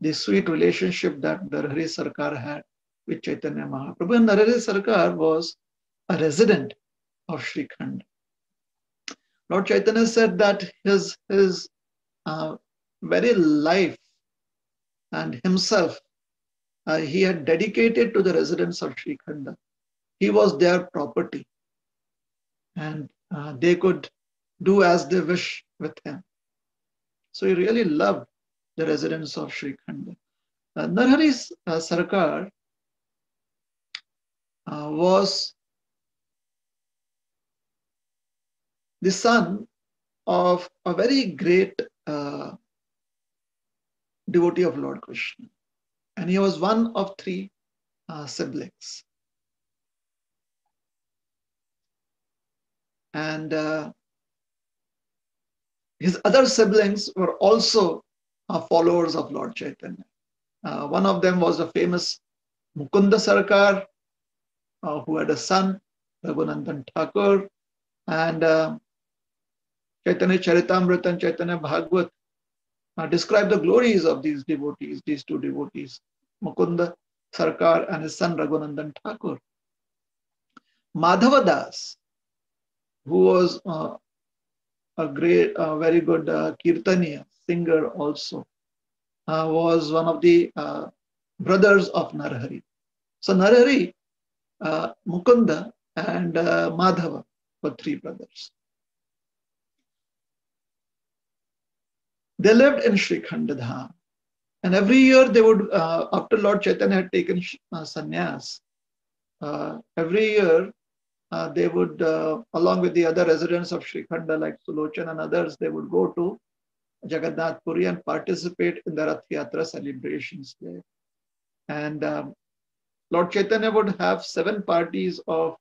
the sweet relationship that Narhari Sarkar had with Chaitanya Mahaprabhu. And Narhari Sarkar was a resident of Sri Khand. Lord Chaitanya said that his, his uh, very life and himself uh, he had dedicated to the residents of Sri Khanda. He was their property and uh, they could do as they wish with him. So he really loved the residents of Sri Khanda. Uh, Narhari uh, Sarkar uh, was the son of a very great uh, devotee of Lord Krishna. And he was one of three uh, siblings. And uh, his other siblings were also uh, followers of Lord Chaitanya. Uh, one of them was the famous Mukunda Sarkar, uh, who had a son, Raghunandan Thakur, and uh, Chaitanya Charitamrita and Chaitanya Bhagwat uh, describe the glories of these devotees, these two devotees, Mukunda Sarkar and his son Raghunandan Thakur. Madhava Das, who was uh, a great, uh, very good uh, kirtaniya, singer also, uh, was one of the uh, brothers of Narhari. So Narhari, uh, Mukunda, and uh, Madhava were three brothers. They lived in Sri Khandadham. And every year they would, uh, after Lord Chaitanya had taken uh, sannyas, every year uh, they would, uh, along with the other residents of Sri Khanda like Sulochan and others, they would go to Jagannath Puri and participate in the Rath Yatra celebrations there. And um, Lord Chaitanya would have seven parties of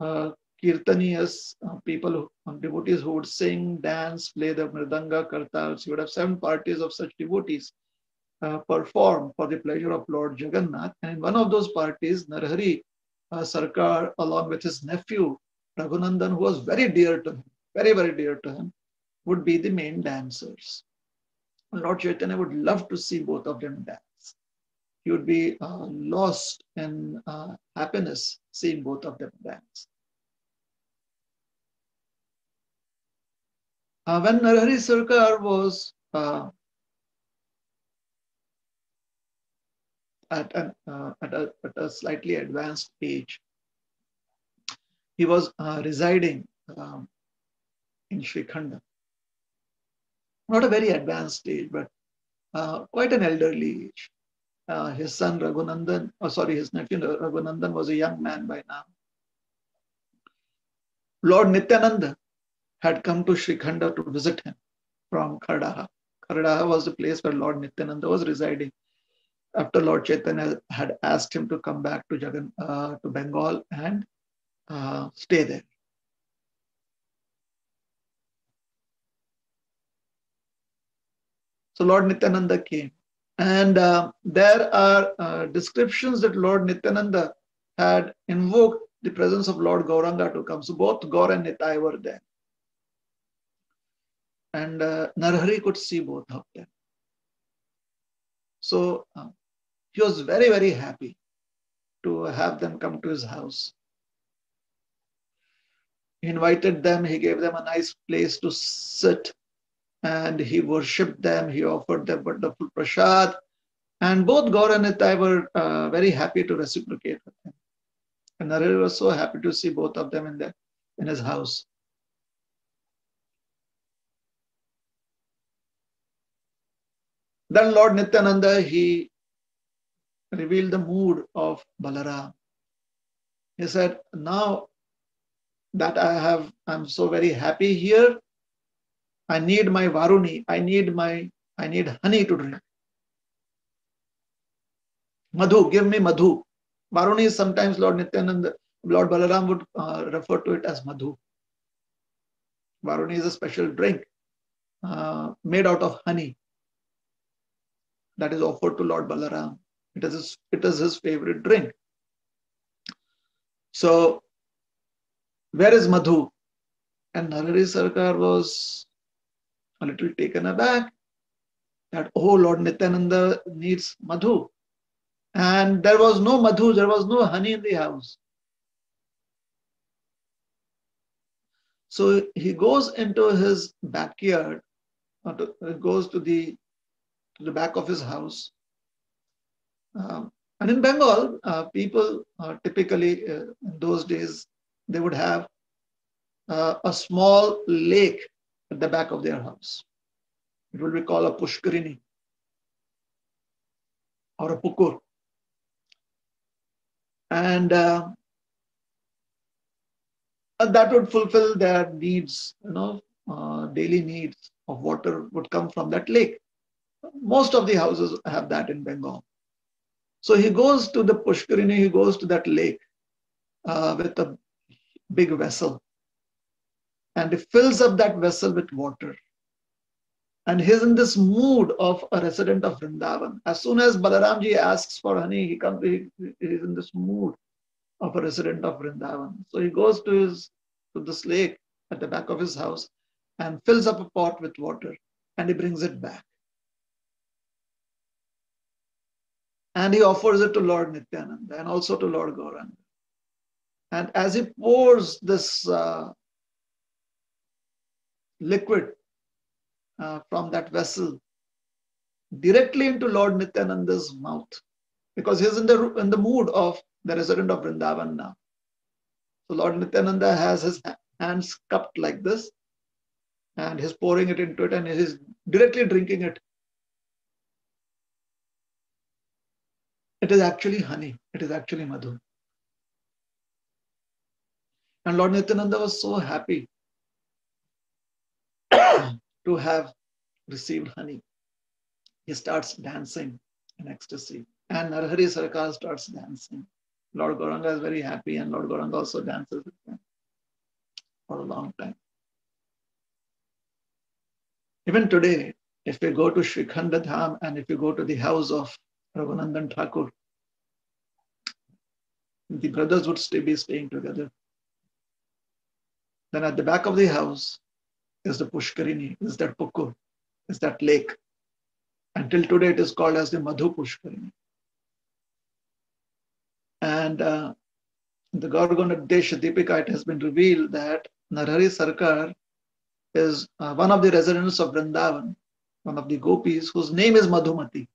uh, kirtaniyas, uh, people, who, um, devotees who would sing, dance, play the mridanga, kartals. He would have seven parties of such devotees uh, perform for the pleasure of Lord Jagannath. And in one of those parties, Narhari uh, Sarkar, along with his nephew, Raghunandan, who was very dear to him, very, very dear to him, would be the main dancers. Lord Chaitanya would love to see both of them dance. He would be uh, lost in uh, happiness seeing both of them dance. Uh, when Narhari Sarkar was uh, at, an, uh, at, a, at, a, slightly advanced age, he was uh, residing um, in Sri Khanda. Not a very advanced age, but uh, quite an elderly age. Uh, his son Raghunandan, oh, sorry, his nephew Raghunandan was a young man by now. Lord Nityananda had come to Srikhanda to visit him from Khardaha. Khardaha was the place where Lord Nityananda was residing after Lord Chaitanya had asked him to come back to Jagan, uh, to Bengal and uh, stay there. So Lord Nityananda came. And uh, there are uh, descriptions that Lord Nityananda had invoked the presence of Lord Gauranga to come. So both Gaur and Nitai were there. And uh, Narhari could see both of them. So uh, he was very, very happy to have them come to his house. He invited them, he gave them a nice place to sit, and he worshipped them, he offered them wonderful prasad. And both Gaur and Nitai were uh, very happy to reciprocate with him. And Narhari was so happy to see both of them in, the, in his house. Then Lord Nityananda, he revealed the mood of Balaram. He said, now that I have, I'm so very happy here, I need my Varuni, I need my, I need honey to drink. Madhu, give me Madhu. Varuni is sometimes Lord Nityananda, Lord Balaram would uh, refer to it as Madhu. Varuni is a special drink uh, made out of honey that is offered to Lord Balaram. It is his, it is his favorite drink. So, where is Madhu? And Narhari Sarkar was a little taken aback that, oh, Lord Nityananda needs Madhu. And there was no Madhu, there was no honey in the house. So he goes into his backyard, goes to the, to the back of his house, um, and in Bengal, uh, people uh, typically uh, in those days, they would have uh, a small lake at the back of their house. It will be called a pushkarini or a pukur. And uh, that would fulfill their needs, you know, uh, daily needs of water would come from that lake. Most of the houses have that in Bengal. So he goes to the Pushkarini, he goes to that lake uh, with a big vessel and he fills up that vessel with water. And he's in this mood of a resident of Vrindavan. As soon as Balaramji asks for honey, he comes, he, he's in this mood of a resident of Vrindavan. So he goes to his to this lake at the back of his house and fills up a pot with water and he brings it back. And he offers it to Lord Nityananda and also to Lord Gauranga. And as he pours this uh, liquid uh, from that vessel directly into Lord Nityananda's mouth, because he's in the, in the mood of the resident of Vrindavan now. So Lord Nityananda has his hands cupped like this, and he's pouring it into it, and he's directly drinking it. It is actually honey. It is actually madhu. And Lord Nityananda was so happy to have received honey. He starts dancing in ecstasy. And Narhari Sarkar starts dancing. Lord Gauranga is very happy, and Lord Gauranga also dances with them for a long time. Even today, if we go to Shrikhanda Dham and if you go to the house of Raghunandan Thakur, the brothers would still be staying together. Then at the back of the house is the Pushkarini, is that Pukur, is that lake. Until today, it is called as the Madhu Pushkarini. And uh, in the Gaura-ganoddesha Dipika, it has been revealed that Narhari Sarkar is uh, one of the residents of Vrindavan, one of the gopis, whose name is Madhumati.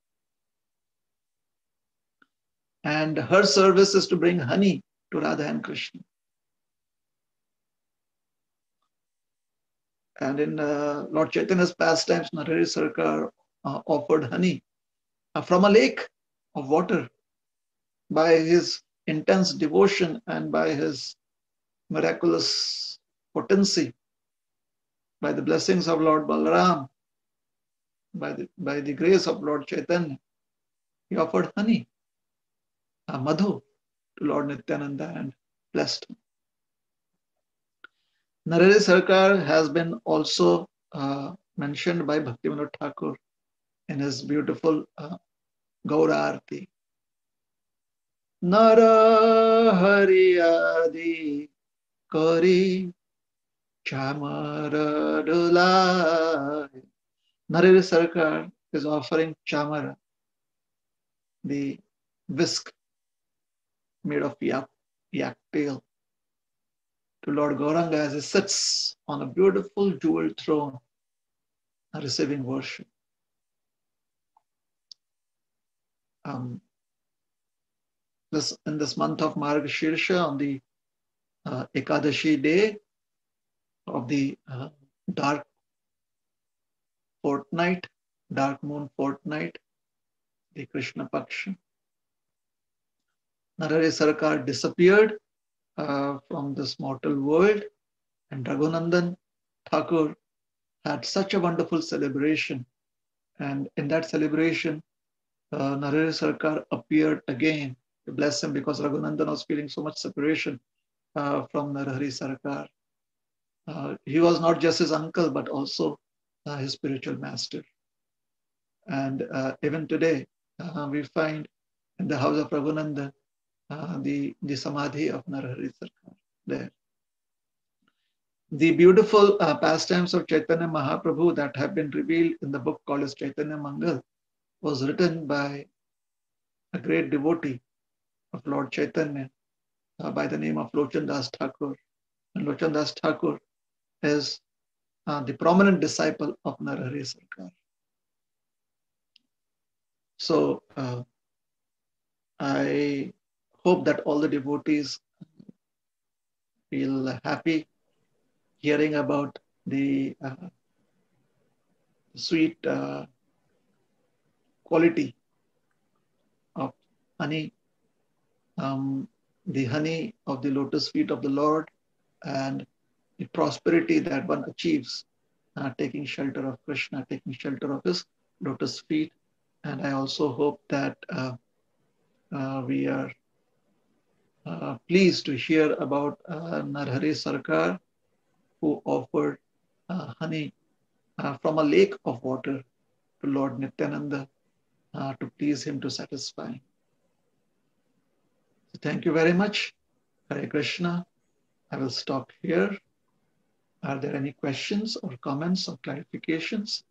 And her service is to bring honey to Radha and Krishna. And in uh, Lord Chaitanya's pastimes, Narhari Sarkar uh, offered honey uh, from a lake of water by his intense devotion and by his miraculous potency, by the blessings of Lord Balaram, by the, by the grace of Lord Chaitanya, he offered honey, a madhu, to Lord Nityananda and blessed him. Narari Sarkar has been also uh, mentioned by Bhaktivinoda Thakur in his beautiful uh, Gaura Arti. Nara Adi Kari Chamara Dulai. Narari Sarkar is offering chamara, the whisk made of yak, yak tail, to Lord Gauranga as he sits on a beautiful jeweled throne receiving worship. Um, this in this month of Margashirsha on the uh, Ekadashi day of the uh, dark fortnight, dark moon fortnight, the Krishna Paksha. Narari Sarkar disappeared uh, from this mortal world and Raghunandan Thakur had such a wonderful celebration. And in that celebration, uh, Narari Sarkar appeared again to bless him because Raghunandan was feeling so much separation uh, from Narahari Sarkar. Uh, he was not just his uncle, but also uh, his spiritual master. And uh, even today, uh, we find in the house of Raghunandan the, the Samadhi of Narahari Sarkar there. The beautiful uh, pastimes of Chaitanya Mahaprabhu that have been revealed in the book called as Chaitanya Mangal was written by a great devotee of Lord Chaitanya uh, by the name of Lochan Das Thakur. And Lochan Das Thakur is uh, the prominent disciple of Narahari Sarkar. So uh, I hope that all the devotees feel happy hearing about the uh, sweet uh, quality of honey, um, the honey of the lotus feet of the Lord, and the prosperity that one achieves uh, taking shelter of Krishna, taking shelter of his lotus feet. And I also hope that uh, uh, we are uh, pleased to hear about uh, Narhari Sarkar, who offered uh, honey uh, from a lake of water to Lord Nityananda uh, to please him to satisfy. So thank you very much. Hare Krishna. I will stop here. Are there any questions or comments or clarifications?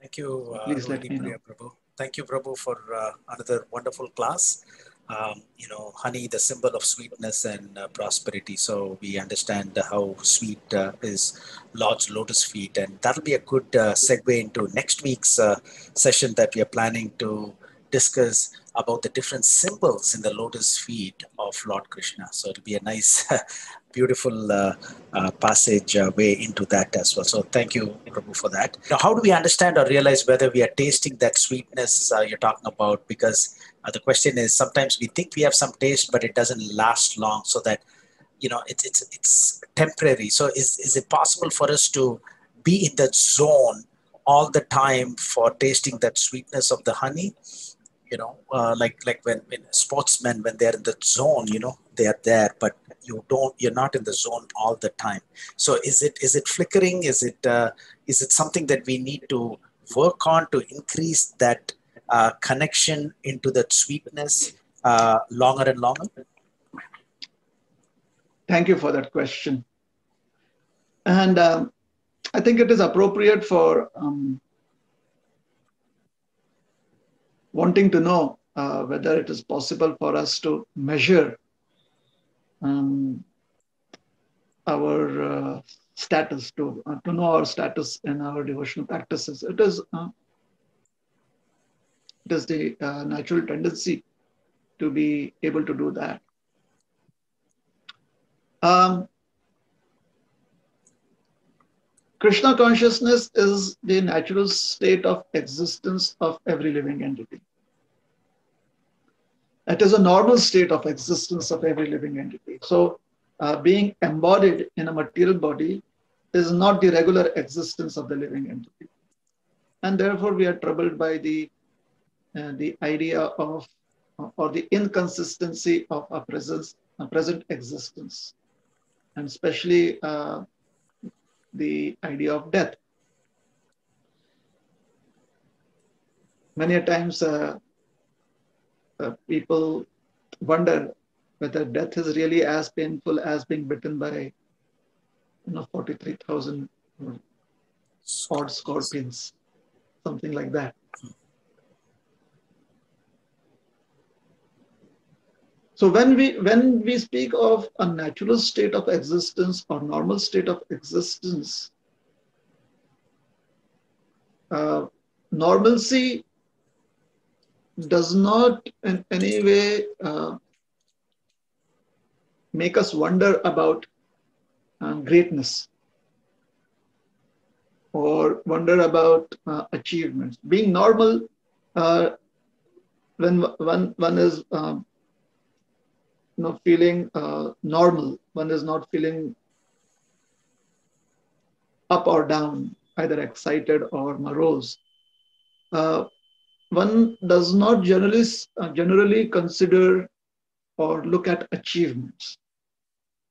Thank you. Uh, Please let me know. Prabhu. Thank you, Prabhu, for uh, another wonderful class. Um, you know, honey, the symbol of sweetness and uh, prosperity. So we understand how sweet uh, is Lord's lotus feet. And that'll be a good uh, segue into next week's uh, session that we are planning to discuss about the different symbols in the lotus feet of Lord Krishna. So it'll be a nice, (laughs) beautiful uh, uh, passage uh, way into that as well. So thank you, Prabhu, for that. Now, how do we understand or realize whether we are tasting that sweetness uh, you're talking about? Because uh, the question is sometimes we think we have some taste, but it doesn't last long. So that you know it's it's it's temporary. So is is it possible for us to be in that zone all the time for tasting that sweetness of the honey? You know uh, like like when, when sportsmen when they're in the zone you know they are there but you don't you're not in the zone all the time. So is it is it flickering? Is it uh, is it something that we need to work on to increase that uh, connection into that sweetness uh, longer and longer? Thank you for that question. And um, i think it is appropriate for um, wanting to know uh, whether it is possible for us to measure um, our uh, status, to, uh, to know our status in our devotional practices. It is, uh, it is the uh, natural tendency to be able to do that. Um, Krishna consciousness is the natural state of existence of every living entity. It is a normal state of existence of every living entity. So, uh, being embodied in a material body is not the regular existence of the living entity. And therefore, we are troubled by the, uh, the idea of or the inconsistency of a presence, a present existence, and especially uh, the idea of death. Many times uh, uh, people wonder whether death is really as painful as being bitten by you know 43,000 odd scorpions, something like that. So when we when we speak of a natural state of existence or normal state of existence, uh, normalcy does not in any way uh, make us wonder about uh, greatness or wonder about uh, achievements. Being normal, uh, when one, one is um, you know, feeling uh, normal. One is not feeling up or down, either excited or morose. Uh, one does not generally, uh, generally consider or look at achievements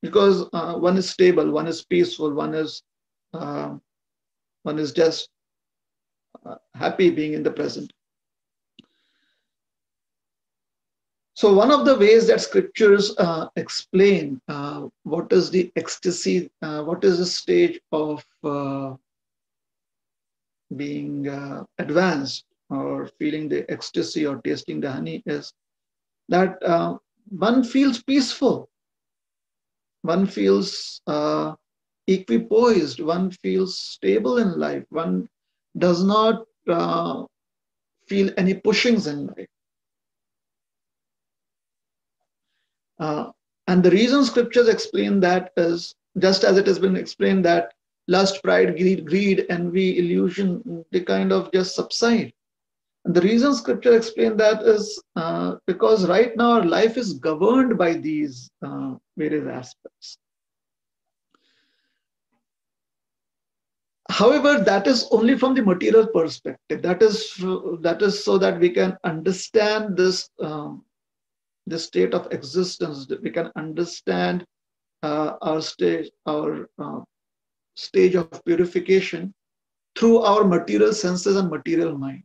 because uh, one is stable, one is peaceful, one is uh, one is just uh, happy being in the present. So one of the ways that scriptures uh, explain uh, what is the ecstasy, uh, what is the stage of uh, being uh, advanced or feeling the ecstasy or tasting the honey is that uh, one feels peaceful, one feels equipoised, one feels stable in life, one does not feel any pushings in life Uh, and the reason scriptures explain that is just as it has been explained that lust, pride, greed, greed, envy, illusion, they kind of just subside. And the reason scripture explain that is uh, because right now our life is governed by these uh, various aspects. However, that is only from the material perspective. That is that is so that we can understand this um, the state of existence, that we can understand uh, our stage, our uh, stage of purification through our material senses and material mind.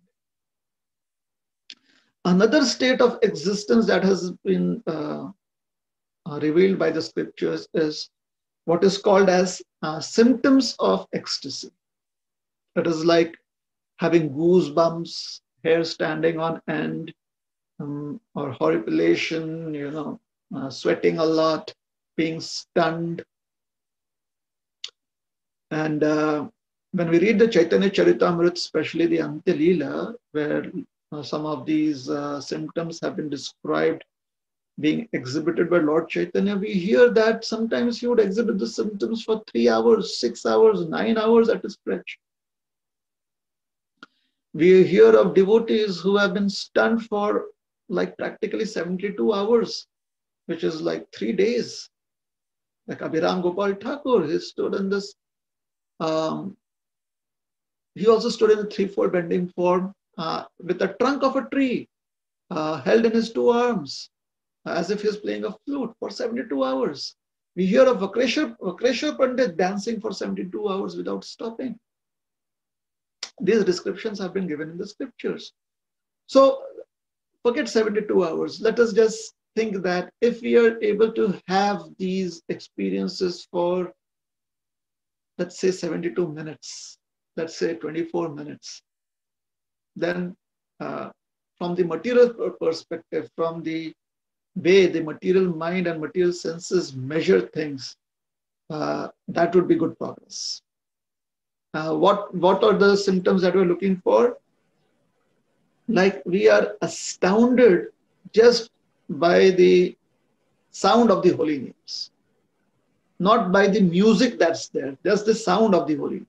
Another state of existence that has been uh, uh, revealed by the scriptures is what is called as uh, symptoms of ecstasy. It is like having goosebumps, hair standing on end, um, or horripilation, you know, uh, sweating a lot, being stunned. And uh, when we read the Chaitanya Charitamrita, especially the Antya where uh, some of these uh, symptoms have been described being exhibited by Lord Chaitanya, we hear that sometimes he would exhibit the symptoms for three hours, six hours, nine hours at a stretch. We hear of devotees who have been stunned for like practically 72 hours, which is like three days. Like Abhiram Gopal Thakur, he stood in this, um, he also stood in a threefold bending form uh, with the trunk of a tree uh, held in his two arms, uh, as if he's playing a flute for 72 hours. We hear of Vakreshwar, Vakreshwar Pandit dancing for 72 hours without stopping. These descriptions have been given in the scriptures. So forget 72 hours. Let us just think that if we are able to have these experiences for, let's say, 72 minutes, let's say 24 minutes, then uh, from the material perspective, from the way the material mind and material senses measure things, uh, that would be good progress. Uh, what, what are the symptoms that we're looking for? Like we are astounded just by the sound of the holy names, not by the music that's there, just the sound of the holy names.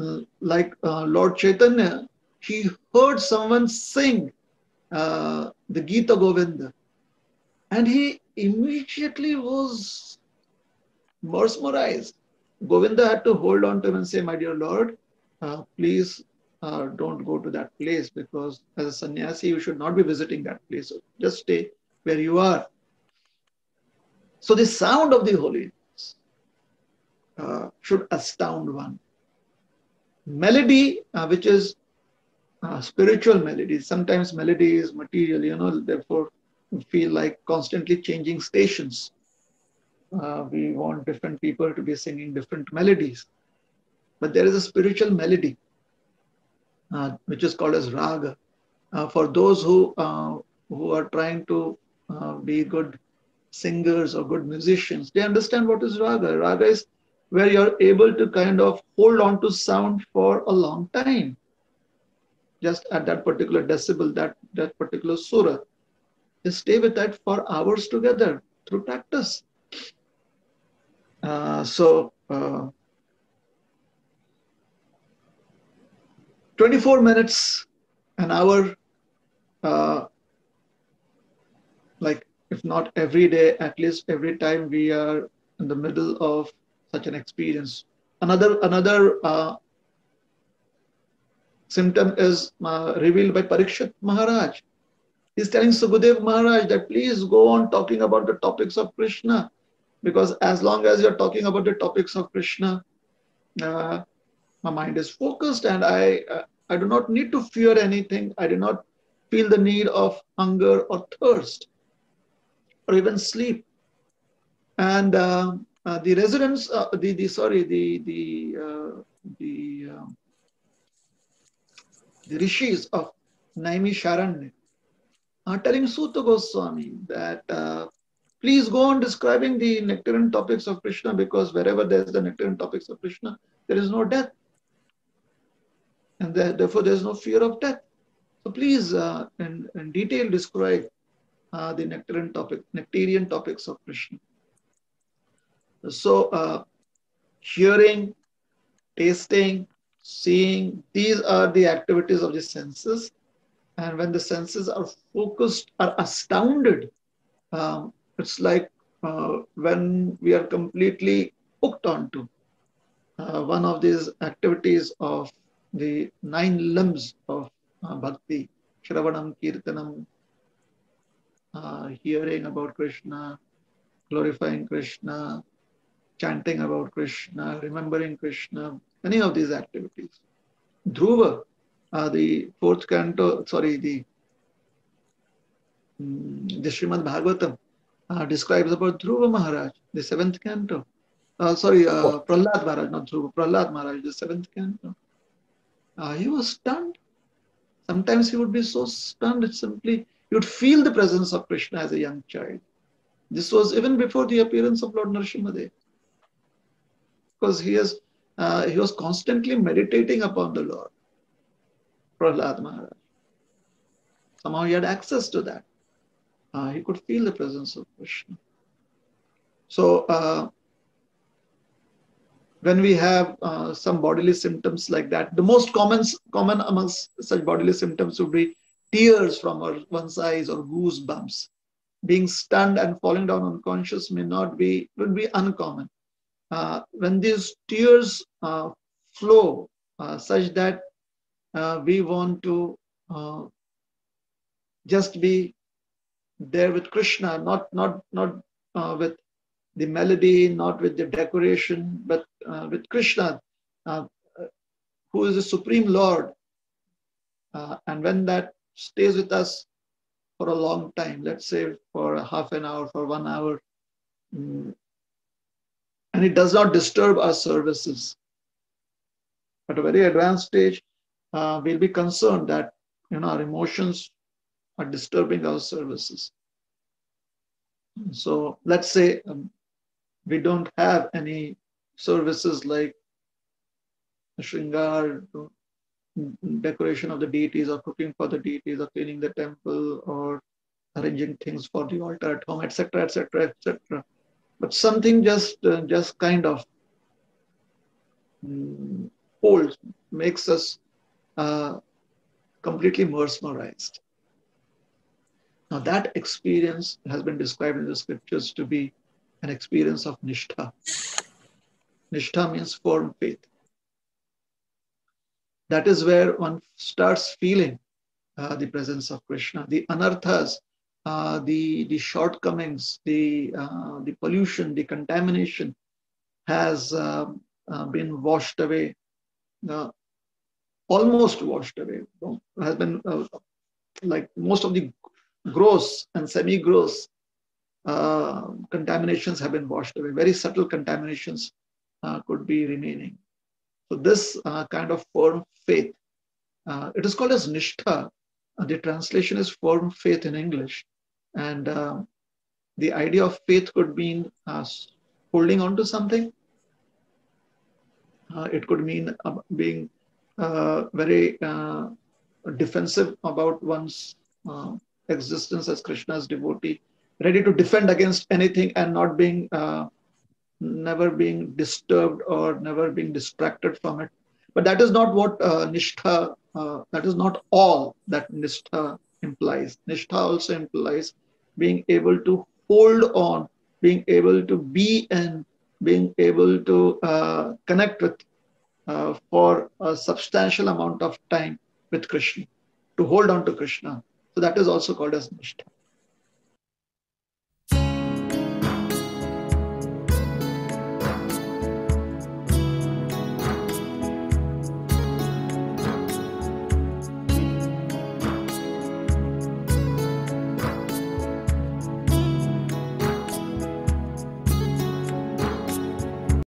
Uh, like uh, Lord Chaitanya, he heard someone sing uh, the Gita Govinda, and he immediately was mesmerized. Govinda had to hold on to him and say, My dear Lord, uh, please uh, don't go to that place because as a sannyasi, you should not be visiting that place. So just stay where you are. So the sound of the holy uh, should astound one melody, uh, which is uh, spiritual melody. Sometimes melody is material, you know, therefore feel like constantly changing stations. Uh, we want different people to be singing different melodies. But there is a spiritual melody, which is called as raga. Uh, for those who, uh, who are trying to be good singers or good musicians, they understand what is raga. Raga is where you're able to kind of hold on to sound for a long time, just at that particular decibel, that, that particular surah. You stay with that for hours together through practice. Uh, so, uh, 24 minutes, an hour, uh, like if not every day, at least every time we are in the middle of such an experience. Another, another uh, symptom is uh, revealed by Parikshit Maharaj. He's telling Sukadev Maharaj that please go on talking about the topics of Krishna because as long as you're talking about the topics of Krishna, uh, my mind is focused and I, uh, I do not need to fear anything. I do not feel the need of hunger or thirst or even sleep. And uh, uh, the residents, uh, the, the sorry, the the uh, the um, the rishis of Naimisharanya are telling Suta Goswami that uh, please go on describing the nectarian topics of Krishna because wherever there is the nectarian topics of Krishna, there is no death. And there, therefore, there is no fear of death. So please, uh, in, in detail, describe uh, the nectarian topic, nectarian topics of Krishna. So uh, hearing, tasting, seeing, these are the activities of the senses. And when the senses are focused, are astounded, um, it's like uh, when we are completely hooked onto uh, one of these activities of the nine limbs of uh, bhakti, Shravanam, Kirtanam, uh, hearing about Krishna, glorifying Krishna, chanting about Krishna, remembering Krishna, any of these activities. Dhruva, uh, the fourth canto, sorry, the, um, the Srimad Bhagavatam uh, describes about Dhruva Maharaj, the seventh canto. Uh, sorry, uh. Prahlad Maharaj, not Dhruva, Prahlad Maharaj, the seventh canto. Uh, he was stunned. Sometimes he would be so stunned, it simply, he would feel the presence of Krishna as a young child. This was even before the appearance of Lord Narasimhadev. Because he, has, uh, he was constantly meditating upon the Lord, Prahlad Maharaj. Somehow he had access to that. Uh, he could feel the presence of Krishna. So, uh, when we have uh, some bodily symptoms like that, the most common, common amongst such bodily symptoms would be tears from our, one's eyes or goosebumps. Being stunned and falling down unconscious may not be, would be uncommon. Uh, when these tears uh, flow uh, such that uh, we want to uh, just be there with Krishna, not, not, not with the melody, not with the decoration, but uh, with Krishna, uh, who is the Supreme Lord. Uh, and when that stays with us for a long time, let's say for half an hour, for one hour, um, and it does not disturb our services. At a very advanced stage, uh, we'll be concerned that you know our emotions are disturbing our services. So let's say um, we don't have any services like shringar, decoration of the deities or cooking for the deities or cleaning the temple or arranging things for the altar at home, etc., etc., etc. But something just uh, just kind of um, holds, makes us uh, completely mesmerized. Now that experience has been described in the scriptures to be an experience of nishtha. Nishtha means firm faith. That is where one starts feeling uh, the presence of Krishna. The anarthas, uh, the, the shortcomings, the, uh, the pollution, the contamination has um, uh, been washed away, uh, almost washed away. Has been uh, like most of the gross and semi-gross uh, contaminations have been washed away. Very subtle contaminations uh, could be remaining. So this uh, kind of firm faith, uh, it is called as nishtha. Uh, the translation is firm faith in English. And the idea of faith could mean holding on to something. it could mean being very defensive about one's existence as Krishna's devotee ready to defend against anything and not being uh, never being disturbed or never being distracted from it. But that is not what uh, nishtha uh, that is not all that nishtha implies. Nishtha also implies being able to hold on being able to be and being able to uh, connect with uh, for a substantial amount of time with krishna to hold on to krishna. So that is also called as nishtha